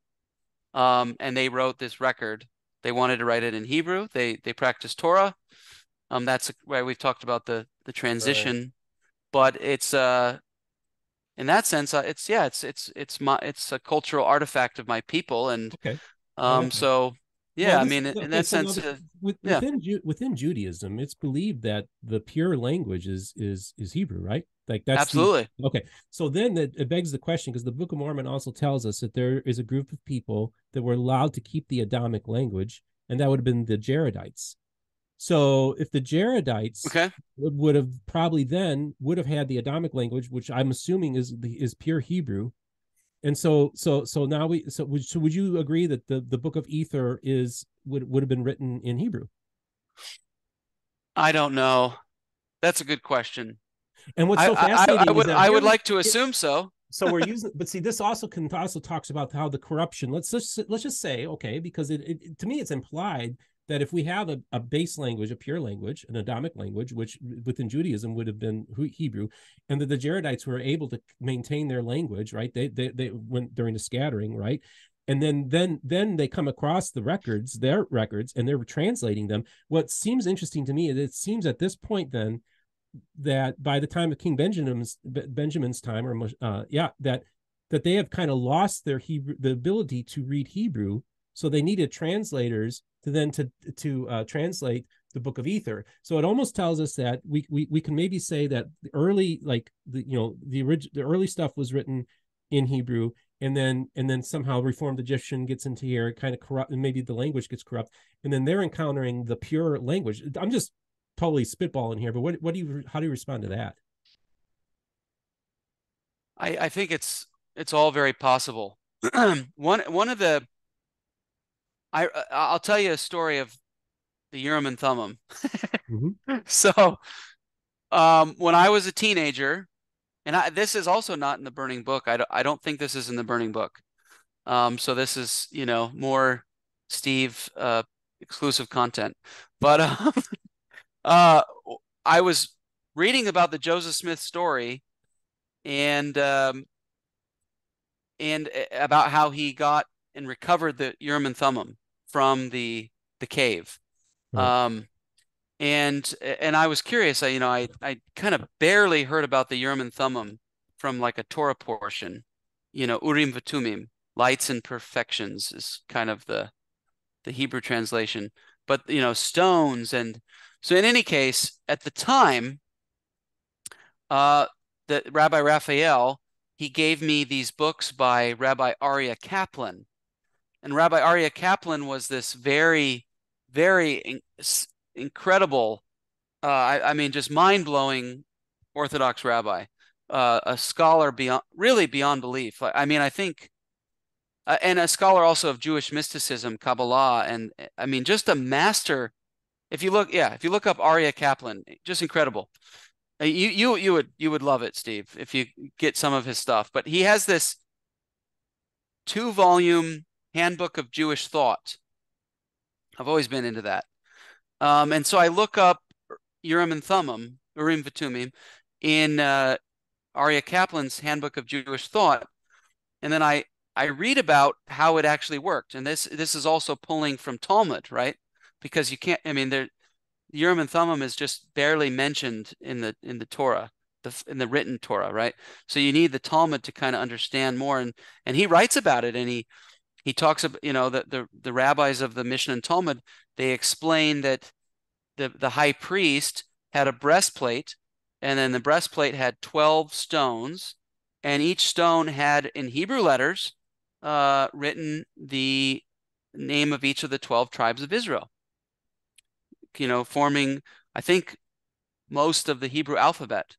um, and they wrote this record. They wanted to write it in Hebrew. They they practiced Torah. Um, that's why we've talked about the the transition, right. but it's uh in that sense, uh, it's yeah, it's it's it's my it's a cultural artifact of my people, and okay. Um, okay. so yeah, well, this, I mean, in, that sense, uh, within yeah. within Judaism, it's believed that the pure language is is is Hebrew, right? Like that's absolutely the, okay. So then that it begs the question because the Book of Mormon also tells us that there is a group of people that were allowed to keep the Adamic language, and that would have been the Jaredites. So if the Jaredites okay. would, would have probably then would have had the Adamic language, which I'm assuming is the is pure Hebrew, and so so so now we so would, so would you agree that the the book of ether is would would have been written in hebrew? I don't know. That's a good question. And what's so fascinating I, I, I would i would like to assume so. So we're using but see this also can also talks about how the corruption let's just let's just say okay because it, it to me it's implied that if we have a, a base language, a pure language, an Adamic language, which within Judaism would have been Hebrew, and that the Jaredites were able to maintain their language, right? They they they went during the scattering, right? And then then then they come across the records, their records, and they're translating them. What seems interesting to me is it seems at this point then that by the time of King Benjamin's Benjamin's time, or uh, yeah, that that they have kind of lost their Hebrew the ability to read Hebrew, so they needed translators to then to to uh, translate the book of ether. So it almost tells us that we we, we can maybe say that the early like the you know the original the early stuff was written in hebrew and then and then somehow reformed egyptian gets into here kind of corrupt and maybe the language gets corrupt and then they're encountering the pure language. I'm just totally spitballing here but what what do you how do you respond to that? I i think it's it's all very possible. One one of the I uh, I'll tell you a story of the Urim and Thummim. mm-hmm. So, um, when I was a teenager, and I, this is also not in the Burning Book. I don't, I don't think this is in the Burning Book. Um, so this is you know more Steve uh, exclusive content. But um, uh, I was reading about the Joseph Smith story, and um, and uh, about how he got and recovered the Urim and Thummim from the the cave. Right. Um, and and I was curious. I you know I I kind of barely heard about the Urim and Thummim from like a Torah portion. You know, Urim V'Tumim, lights and perfections is kind of the the Hebrew translation. But you know, stones and so in any case, at the time, uh, the Rabbi Raphael he gave me these books by Rabbi Aryeh Kaplan, and Rabbi Aryeh Kaplan was this very, very in- incredible, uh, I, I, mean, just mind blowing Orthodox rabbi, uh, a scholar beyond, really beyond belief. I mean, I think, uh, and a scholar also of Jewish mysticism, Kabbalah, and I mean, just a master. If you look, yeah, if you look up Aryeh Kaplan, just incredible. Uh, you you you would you would love it, Steve, if you get some of his stuff. But he has this two volume Handbook of Jewish Thought. I've always been into that. Um, and so I look up Urim and Thummim, Urim V'Tumim, in uh, Aryeh Kaplan's Handbook of Jewish Thought, and then I I read about how it actually worked. And this this is also pulling from Talmud, right? Because you can't. I mean, there Urim and Thummim is just barely mentioned in the in the Torah, the in the written Torah, right? So you need the Talmud to kind of understand more. And and he writes about it, and he he talks about you know the, the the rabbis of the Mishnah and Talmud they explain that the the high priest had a breastplate and then the breastplate had 12 stones and each stone had in Hebrew letters uh, written the name of each of the 12 tribes of Israel. You know, forming, I think, most of the Hebrew alphabet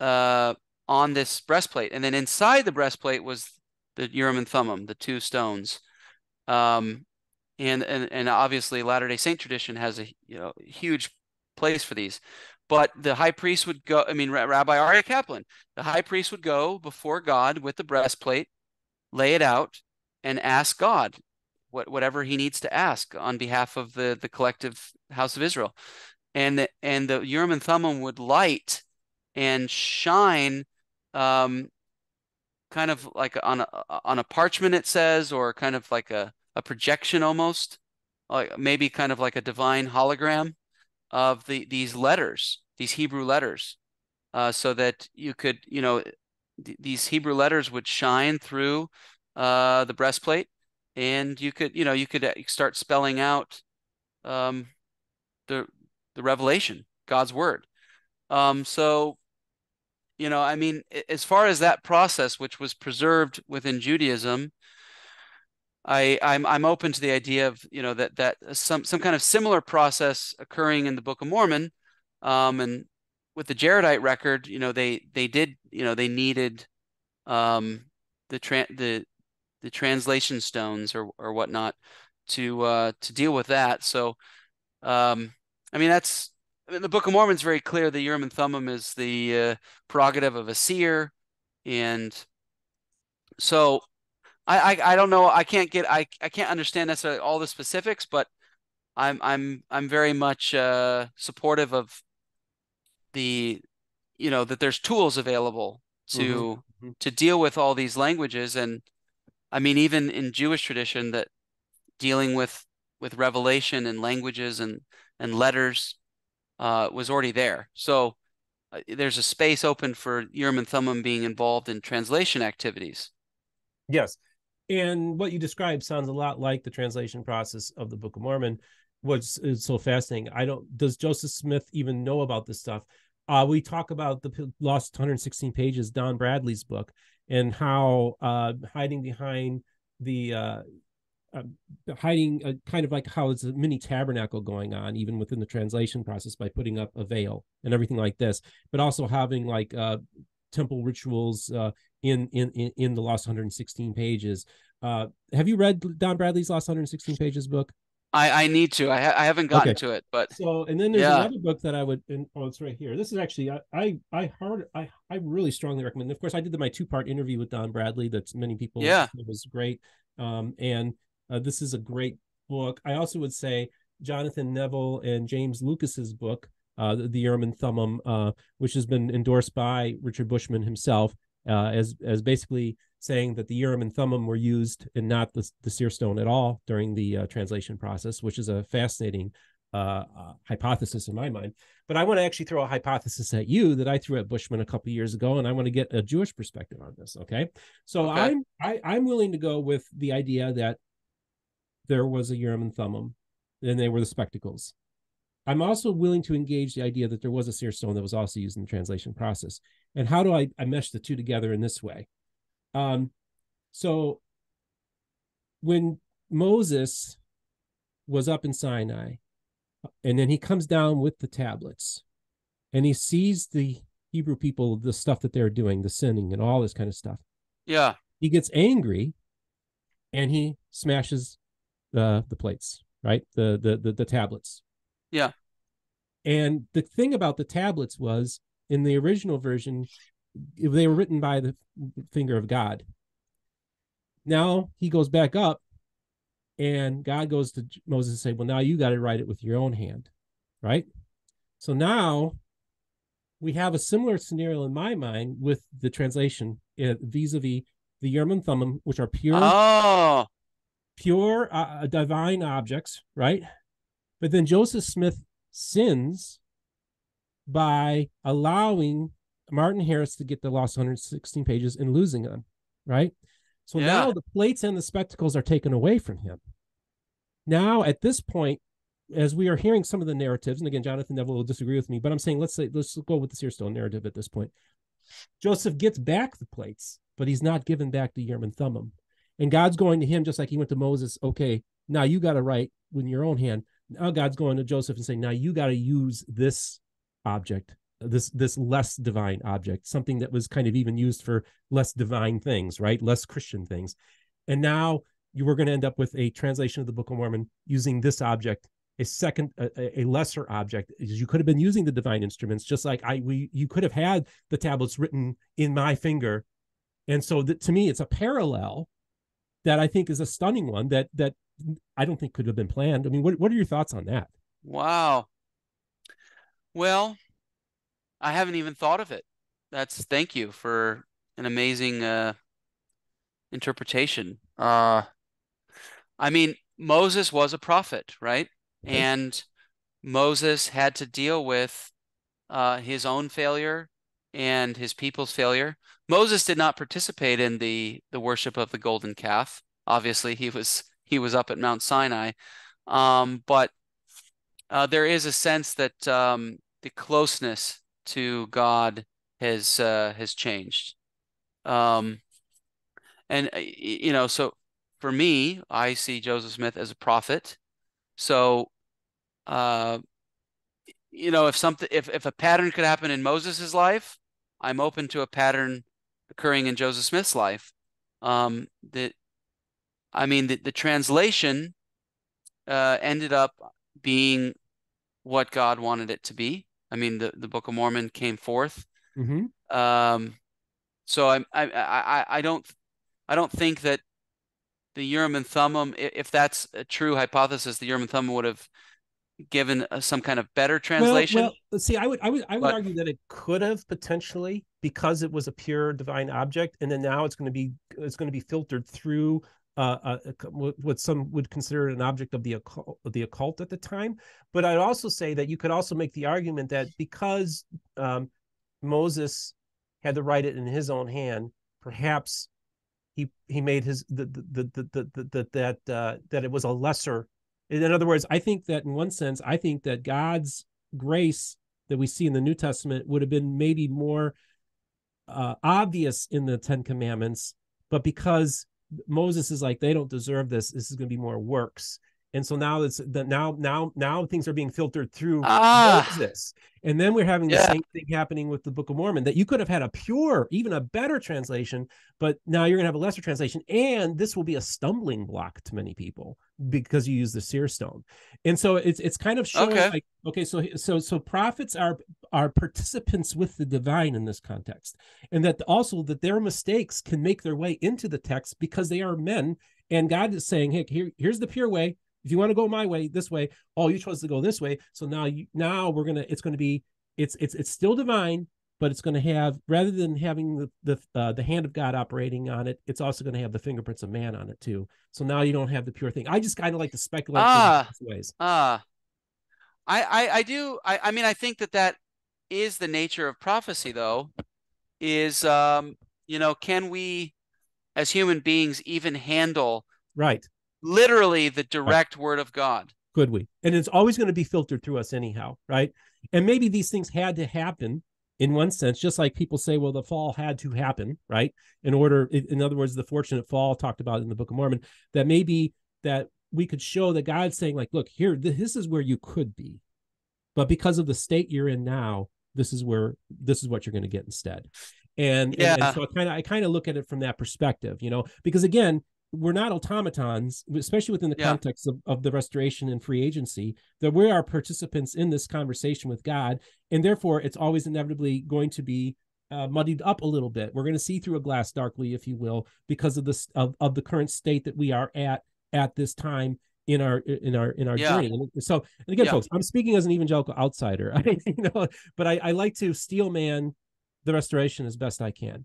uh, on this breastplate. And then inside the breastplate was the Urim and Thummim, the two stones. Um, and, and, and obviously Latter day Saint tradition has a you know, huge place for these. But the high priest would go, I mean, Rabbi Aryeh Kaplan, the high priest would go before God with the breastplate, lay it out, and ask God what, whatever he needs to ask on behalf of the, the collective house of Israel. And the, and the Urim and Thummim would light and shine um, kind of like on a, on a parchment, it says, or kind of like a, a projection almost, like maybe kind of like a divine hologram of the these letters, these Hebrew letters, uh, so that you could, you know, th- these Hebrew letters would shine through uh, the breastplate, and you could, you know, you could uh, start spelling out um, the the revelation, God's word. Um, so, you know, I mean, as far as that process, which was preserved within Judaism, I I'm I'm open to the idea of you know that that some some kind of similar process occurring in the Book of Mormon, um, and with the Jaredite record, you know they they did you know they needed um, the tra- the the translation stones or or whatnot to uh, to deal with that. So, um, I mean that's I mean, the Book of Mormon is very clear. The Urim and Thummim is the uh, prerogative of a seer, and so I, I, I don't know. I can't get I I can't understand necessarily all the specifics, but I'm I'm I'm very much uh, supportive of the you know that there's tools available to mm-hmm. mm-hmm. to deal with all these languages and I mean even in Jewish tradition that dealing with with revelation and languages and and letters uh, was already there. So uh, there's a space open for Urim and Thummim being involved in translation activities. Yes, and what you described sounds a lot like the translation process of the Book of Mormon. What's is so fascinating? I don't. Does Joseph Smith even know about this stuff? Uh, we talk about the lost 116 pages, Don Bradley's book, and how uh, hiding behind the uh, uh, hiding uh, kind of like how it's a mini tabernacle going on even within the translation process by putting up a veil and everything like this but also having like uh, temple rituals uh, in, in in in the lost 116 pages. Uh, have you read Don Bradley's Lost 116 pages book? I, I need to. I, ha- I haven't gotten okay. to it, but so and then there's yeah. another book that I would. And, oh, it's right here. This is actually I I I hard I I really strongly recommend. Of course, I did the, my two part interview with Don Bradley. That's many people. Yeah, it was great. Um, and uh, this is a great book. I also would say Jonathan Neville and James Lucas's book, uh, the, the Urim and Thummim, uh, which has been endorsed by Richard Bushman himself uh, as as basically saying that the Urim and Thummim were used and not the, the seer stone at all during the uh, translation process, which is a fascinating uh, hypothesis in my mind. But I want to actually throw a hypothesis at you that I threw at Bushman a couple years ago, and I want to get a Jewish perspective on this. Okay, so okay. I'm I, I'm willing to go with the idea that there was a Urim and Thummim, and they were the spectacles. I'm also willing to engage the idea that there was a seer stone that was also used in the translation process. And how do I, I mesh the two together in this way? Um, so when Moses was up in Sinai, and then he comes down with the tablets, and he sees the Hebrew people, the stuff that they're doing, the sinning and all this kind of stuff. Yeah. He gets angry and he smashes the the plates, right? The the the, the tablets. Yeah. And the thing about the tablets was in the original version, if they were written by the finger of God. Now he goes back up, and God goes to Moses and say, "Well, now you got to write it with your own hand, right?" So now we have a similar scenario in my mind with the translation uh, vis-a-vis the Urim and Thummim, which are pure, oh. Pure uh, divine objects, right? But then Joseph Smith sins by allowing Martin Harris to get the lost 116 pages and losing them, right? So yeah. now the plates and the spectacles are taken away from him. Now, at this point, as we are hearing some of the narratives, and again, Jonathan Neville will disagree with me, but I'm saying let's say let's go with the Seer Stone narrative at this point. Joseph gets back the plates, but he's not given back the Urim and Thummim. And God's going to him just like he went to Moses. Okay, now you got to write with your own hand. Now God's going to Joseph and saying, now you got to use this object, this this less divine object, something that was kind of even used for less divine things, right? Less Christian things. And now you were going to end up with a translation of the Book of Mormon using this object a second a, a, lesser object you could have been using the divine instruments just like i we you could have had the tablets written in my finger and so to me it's a parallel that i think is a stunning one that that i don't think could have been planned. I mean what, what are your thoughts on that? Wow. Well i haven't even thought of it. That's thank you for an amazing uh interpretation. Uh i mean moses was a prophet right? And Moses had to deal with uh, his own failure and his people's failure. Moses did not participate in the the worship of the golden calf. Obviously, he was he was up at Mount Sinai, um, but uh, there is a sense that um, the closeness to God has uh, has changed. Um, and uh, you know, so for me, I see Joseph Smith as a prophet. So, uh, you know, if something, if if a pattern could happen in Moses's life, I'm open to a pattern occurring in Joseph Smith's life. Um, that, I mean, the the translation uh, ended up being what God wanted it to be. I mean, the the Book of Mormon came forth. Mm-hmm. Um, so I, I I I don't I don't think that the Urim and Thummim, if that's a true hypothesis, the Urim and Thummim would have given uh, some kind of better translation. Well, well see, I would, I would, I would but, argue that it could have potentially because it was a pure divine object, and then now it's going to be, it's going to be filtered through uh, uh, what some would consider an object of the occult, the occult at the time. But I'd also say that you could also make the argument that because um, Moses had to write it in his own hand, perhaps he he made his the the the the, the, the that uh, that it was a lesser. In other words, I think that in one sense, I think that God's grace that we see in the New Testament would have been maybe more uh, obvious in the Ten Commandments, but because Moses is like they don't deserve this, this is going to be more works and so now it's that now now now things are being filtered through ah. Moses. And then we're having the yeah. same thing happening with the Book of Mormon that you could have had a pure, even a better translation, but now you're gonna have a lesser translation, and this will be a stumbling block to many people because you use the seer stone. And so it's it's kind of showing okay. like okay, so so so prophets are are participants with the divine in this context, and that also that their mistakes can make their way into the text because they are men, and God is saying, hey, here here's the pure way if you want to go my way, this way, oh, you chose to go this way. So now you now we're gonna it's gonna be it's it's it's still divine, but it's going to have rather than having the the uh, the hand of God operating on it, it's also going to have the fingerprints of man on it too. So now you don't have the pure thing. I just kind of like to speculate ah, ways. Ah, I, I I do. I I mean I think that that is the nature of prophecy, though. Is um you know can we as human beings even handle right literally the direct right. word of God. Could we? And it's always going to be filtered through us anyhow, right? And maybe these things had to happen in one sense, just like people say, well, the fall had to happen, right? In order, in other words, the fortunate fall talked about in the Book of Mormon, that maybe that we could show that God's saying, like, look, here, this is where you could be. But because of the state you're in now, this is where this is what you're going to get instead. And, yeah. and, and so I kind of I kind of look at it from that perspective, you know, because again, we're not automatons, especially within the yeah. context of, of the restoration and free agency, that we are participants in this conversation with God. And therefore, it's always inevitably going to be uh, muddied up a little bit. We're going to see through a glass darkly, if you will, because of this of, of the current state that we are at at this time in our in our in our yeah. journey. And so, and again, yeah. folks, I'm speaking as an evangelical outsider, I, you know, but I, I like to steel man the restoration as best I can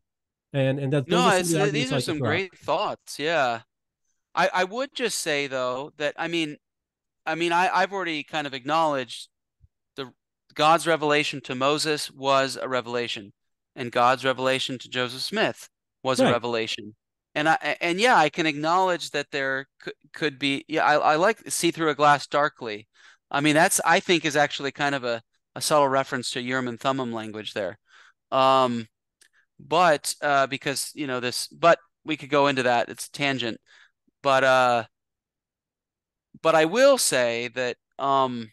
and and that no, the these are some great thoughts. Yeah, I I would just say though that I mean, I mean I I've already kind of acknowledged the God's revelation to Moses was a revelation, and God's revelation to Joseph Smith was right. a revelation. And I and yeah, I can acknowledge that there could, could be yeah, I, I like see through a glass darkly. I mean, that's I think is actually kind of a, a subtle reference to Urim and Thummim language there. Um, but uh, because you know this, but we could go into that. It's tangent, but uh, but I will say that um,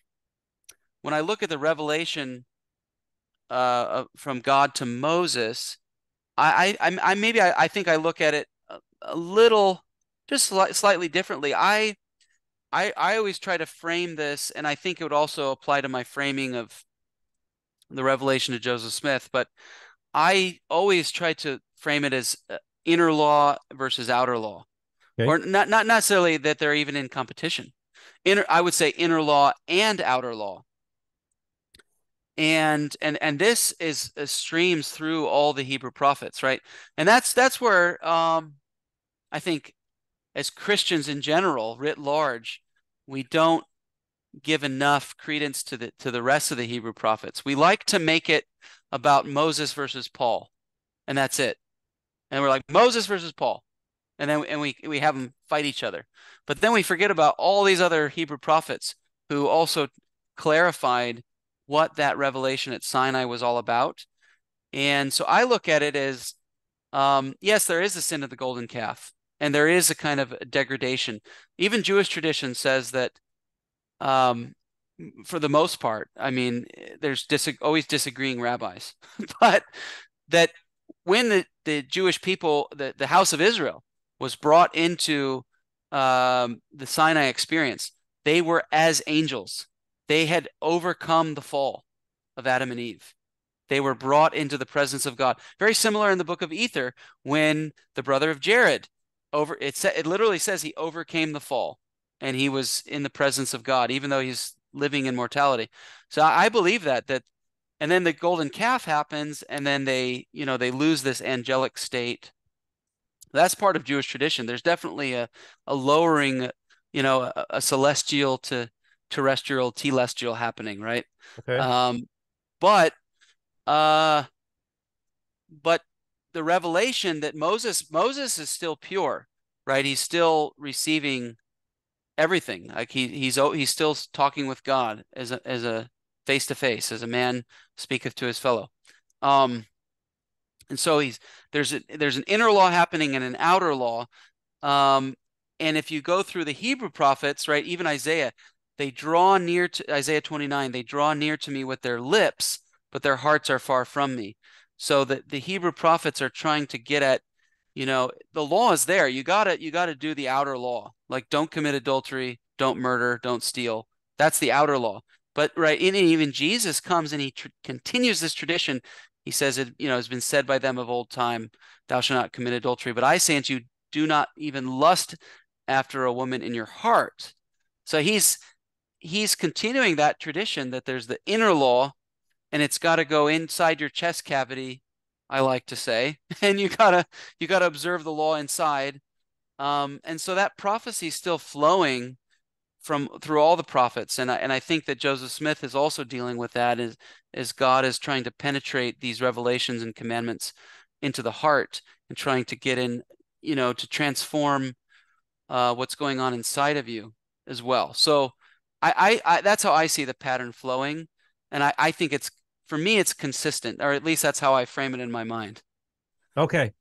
when I look at the revelation uh, from God to Moses, I I, I maybe I, I think I look at it a, a little just sli- slightly differently. I I I always try to frame this, and I think it would also apply to my framing of the revelation to Joseph Smith, but I always try to frame it as uh, inner law versus outer law, okay. or not not necessarily that they're even in competition. Inner, I would say inner law and outer law, and and and this is, is streams through all the Hebrew prophets, right? And that's that's where um, I think, as Christians in general, writ large, we don't give enough credence to the to the rest of the Hebrew prophets. We like to make it about Moses versus Paul, and that's it. And we're like Moses versus Paul, and then and we we have them fight each other. But then we forget about all these other Hebrew prophets who also clarified what that revelation at Sinai was all about. And so I look at it as um, yes, there is a sin of the golden calf, and there is a kind of degradation. Even Jewish tradition says that um, for the most part. I mean, there's dis- always disagreeing rabbis, but that when the, the Jewish people, the, the house of Israel, was brought into um, the Sinai experience, they were as angels. They had overcome the fall of Adam and Eve. They were brought into the presence of God. Very similar in the book of Ether when the brother of Jared over it, sa- it literally says he overcame the fall and he was in the presence of God, even though he's living in mortality. So I, I believe that that and then the golden calf happens and then they you know they lose this angelic state. That's part of jewish tradition. There's definitely a, a lowering you know a, a celestial to terrestrial telestial happening right? Okay. Um but uh but the revelation that moses moses is still pure right? He's still receiving everything. Like he he's he's still talking with God as a as a face to face, as a man speaketh to his fellow. Um, and so he's there's a there's an inner law happening and an outer law. Um, and if you go through the Hebrew prophets, right, even Isaiah, they draw near to Isaiah 29, they draw near to me with their lips, but their hearts are far from me. So that the Hebrew prophets are trying to get at you know the law is there. You gotta you gotta do the outer law. Like don't commit adultery don't murder don't steal. That's the outer law. But right and even jesus comes and he tr- continues this tradition. He says it you know has been said by them of old time thou shalt not commit adultery. But i say unto you do not even lust after a woman in your heart. So he's he's continuing that tradition that there's the inner law and it's got to go inside your chest cavity I like to say, and you gotta you gotta observe the law inside. Um, and so that prophecy is still flowing from through all the prophets, and I, and I think that Joseph Smith is also dealing with that as as God is trying to penetrate these revelations and commandments into the heart and trying to get in, you know, to transform uh, what's going on inside of you as well. So I, I, I that's how I see the pattern flowing, and I, I think it's for me it's consistent or at least that's how i frame it in my mind. Okay.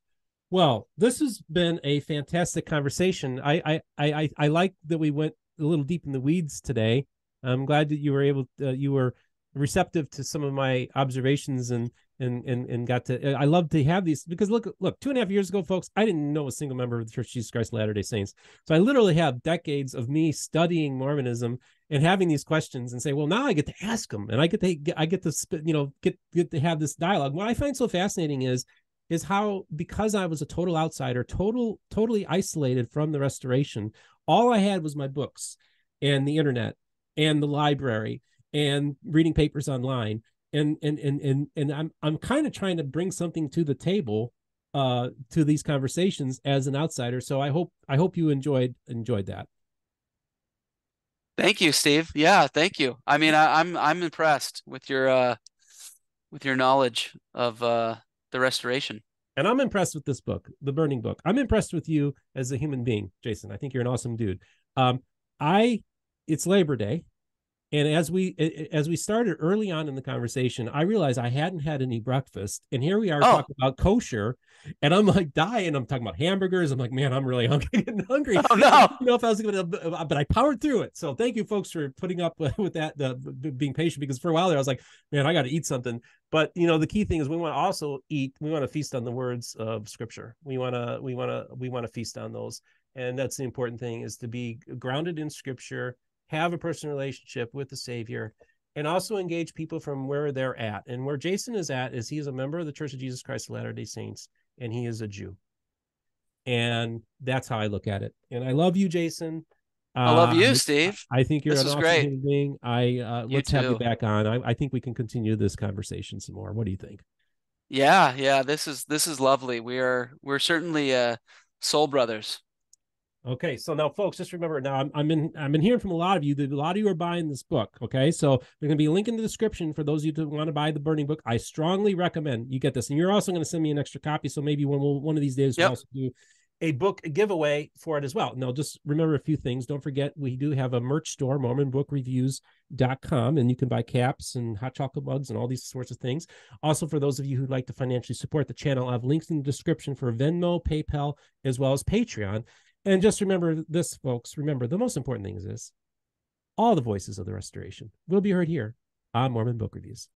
Well this has been a fantastic conversation. I i i i like that we went a little deep in the weeds today. I'm glad that you were able to, uh, you were receptive to some of my observations and and and and got to I love to have these because look look two and a half years ago, folks, I didn't know a single member of the Church of Jesus Christ Latter Day Saints. So I literally have decades of me studying Mormonism and having these questions and say, well, now I get to ask them and I get to I get to you know get get to have this dialogue. What I find so fascinating is is how because I was a total outsider, total totally isolated from the restoration, all I had was my books and the internet and the library and reading papers online and and and and and I'm I'm kind of trying to bring something to the table uh to these conversations as an outsider. So I hope I hope you enjoyed enjoyed that. Thank you Steve. Yeah thank you. I mean I, I'm I'm impressed with your uh with your knowledge of uh the restoration. And I'm impressed with this book the burning book. I'm impressed with you as a human being Jason. I think you're an awesome dude. Um I it's Labor Day And as we as we started early on in the conversation, I realized I hadn't had any breakfast, and here we are Oh. talking about kosher, and I'm like dying. I'm talking about hamburgers. I'm like, man, I'm really hungry, getting hungry. Oh, no. I didn't know if I was going to, but I powered through it. So thank you, folks, for putting up with that, uh, b- being patient. Because for a while there, I was like, man, I got to eat something. But you know, the key thing is we want to also eat. We want to feast on the words of Scripture. We want to, we want to, we want to feast on those, and that's the important thing: is to be grounded in Scripture, have a personal relationship with the Savior, and also engage people from where they're at. And where Jason is at is he is a member of the Church of Jesus Christ of Latter Day Saints, and he is a Jew. And that's how I look at it. And I love you, Jason. I love Uh, you, I- Steve. I think you're This an awesome great. human being. I uh, let's have you back on. I, I think we can continue this conversation some more. What do you think? Yeah, yeah, this is this is lovely. We are we're certainly uh soul brothers. Okay, so now, folks, just remember. Now, I'm I'm in I'm been hearing from a lot of you that a lot of you are buying this book. Okay, so there's going to be a link in the description for those of you that want to buy the Burning Book. I strongly recommend you get this, and you're also going to send me an extra copy. So maybe one will one of these days we'll also do a book giveaway for it as well. Now, just remember a few things. Don't forget we do have a merch store, MormonBookReviews.com, and you can buy caps and hot chocolate mugs and all these sorts of things. Also, for those of you who'd like to financially support the channel, I have links in the description for Venmo, PayPal, as well as Patreon. And just remember this, folks. Remember, the most important thing is this all the voices of the restoration will be heard here on Mormon Book Reviews.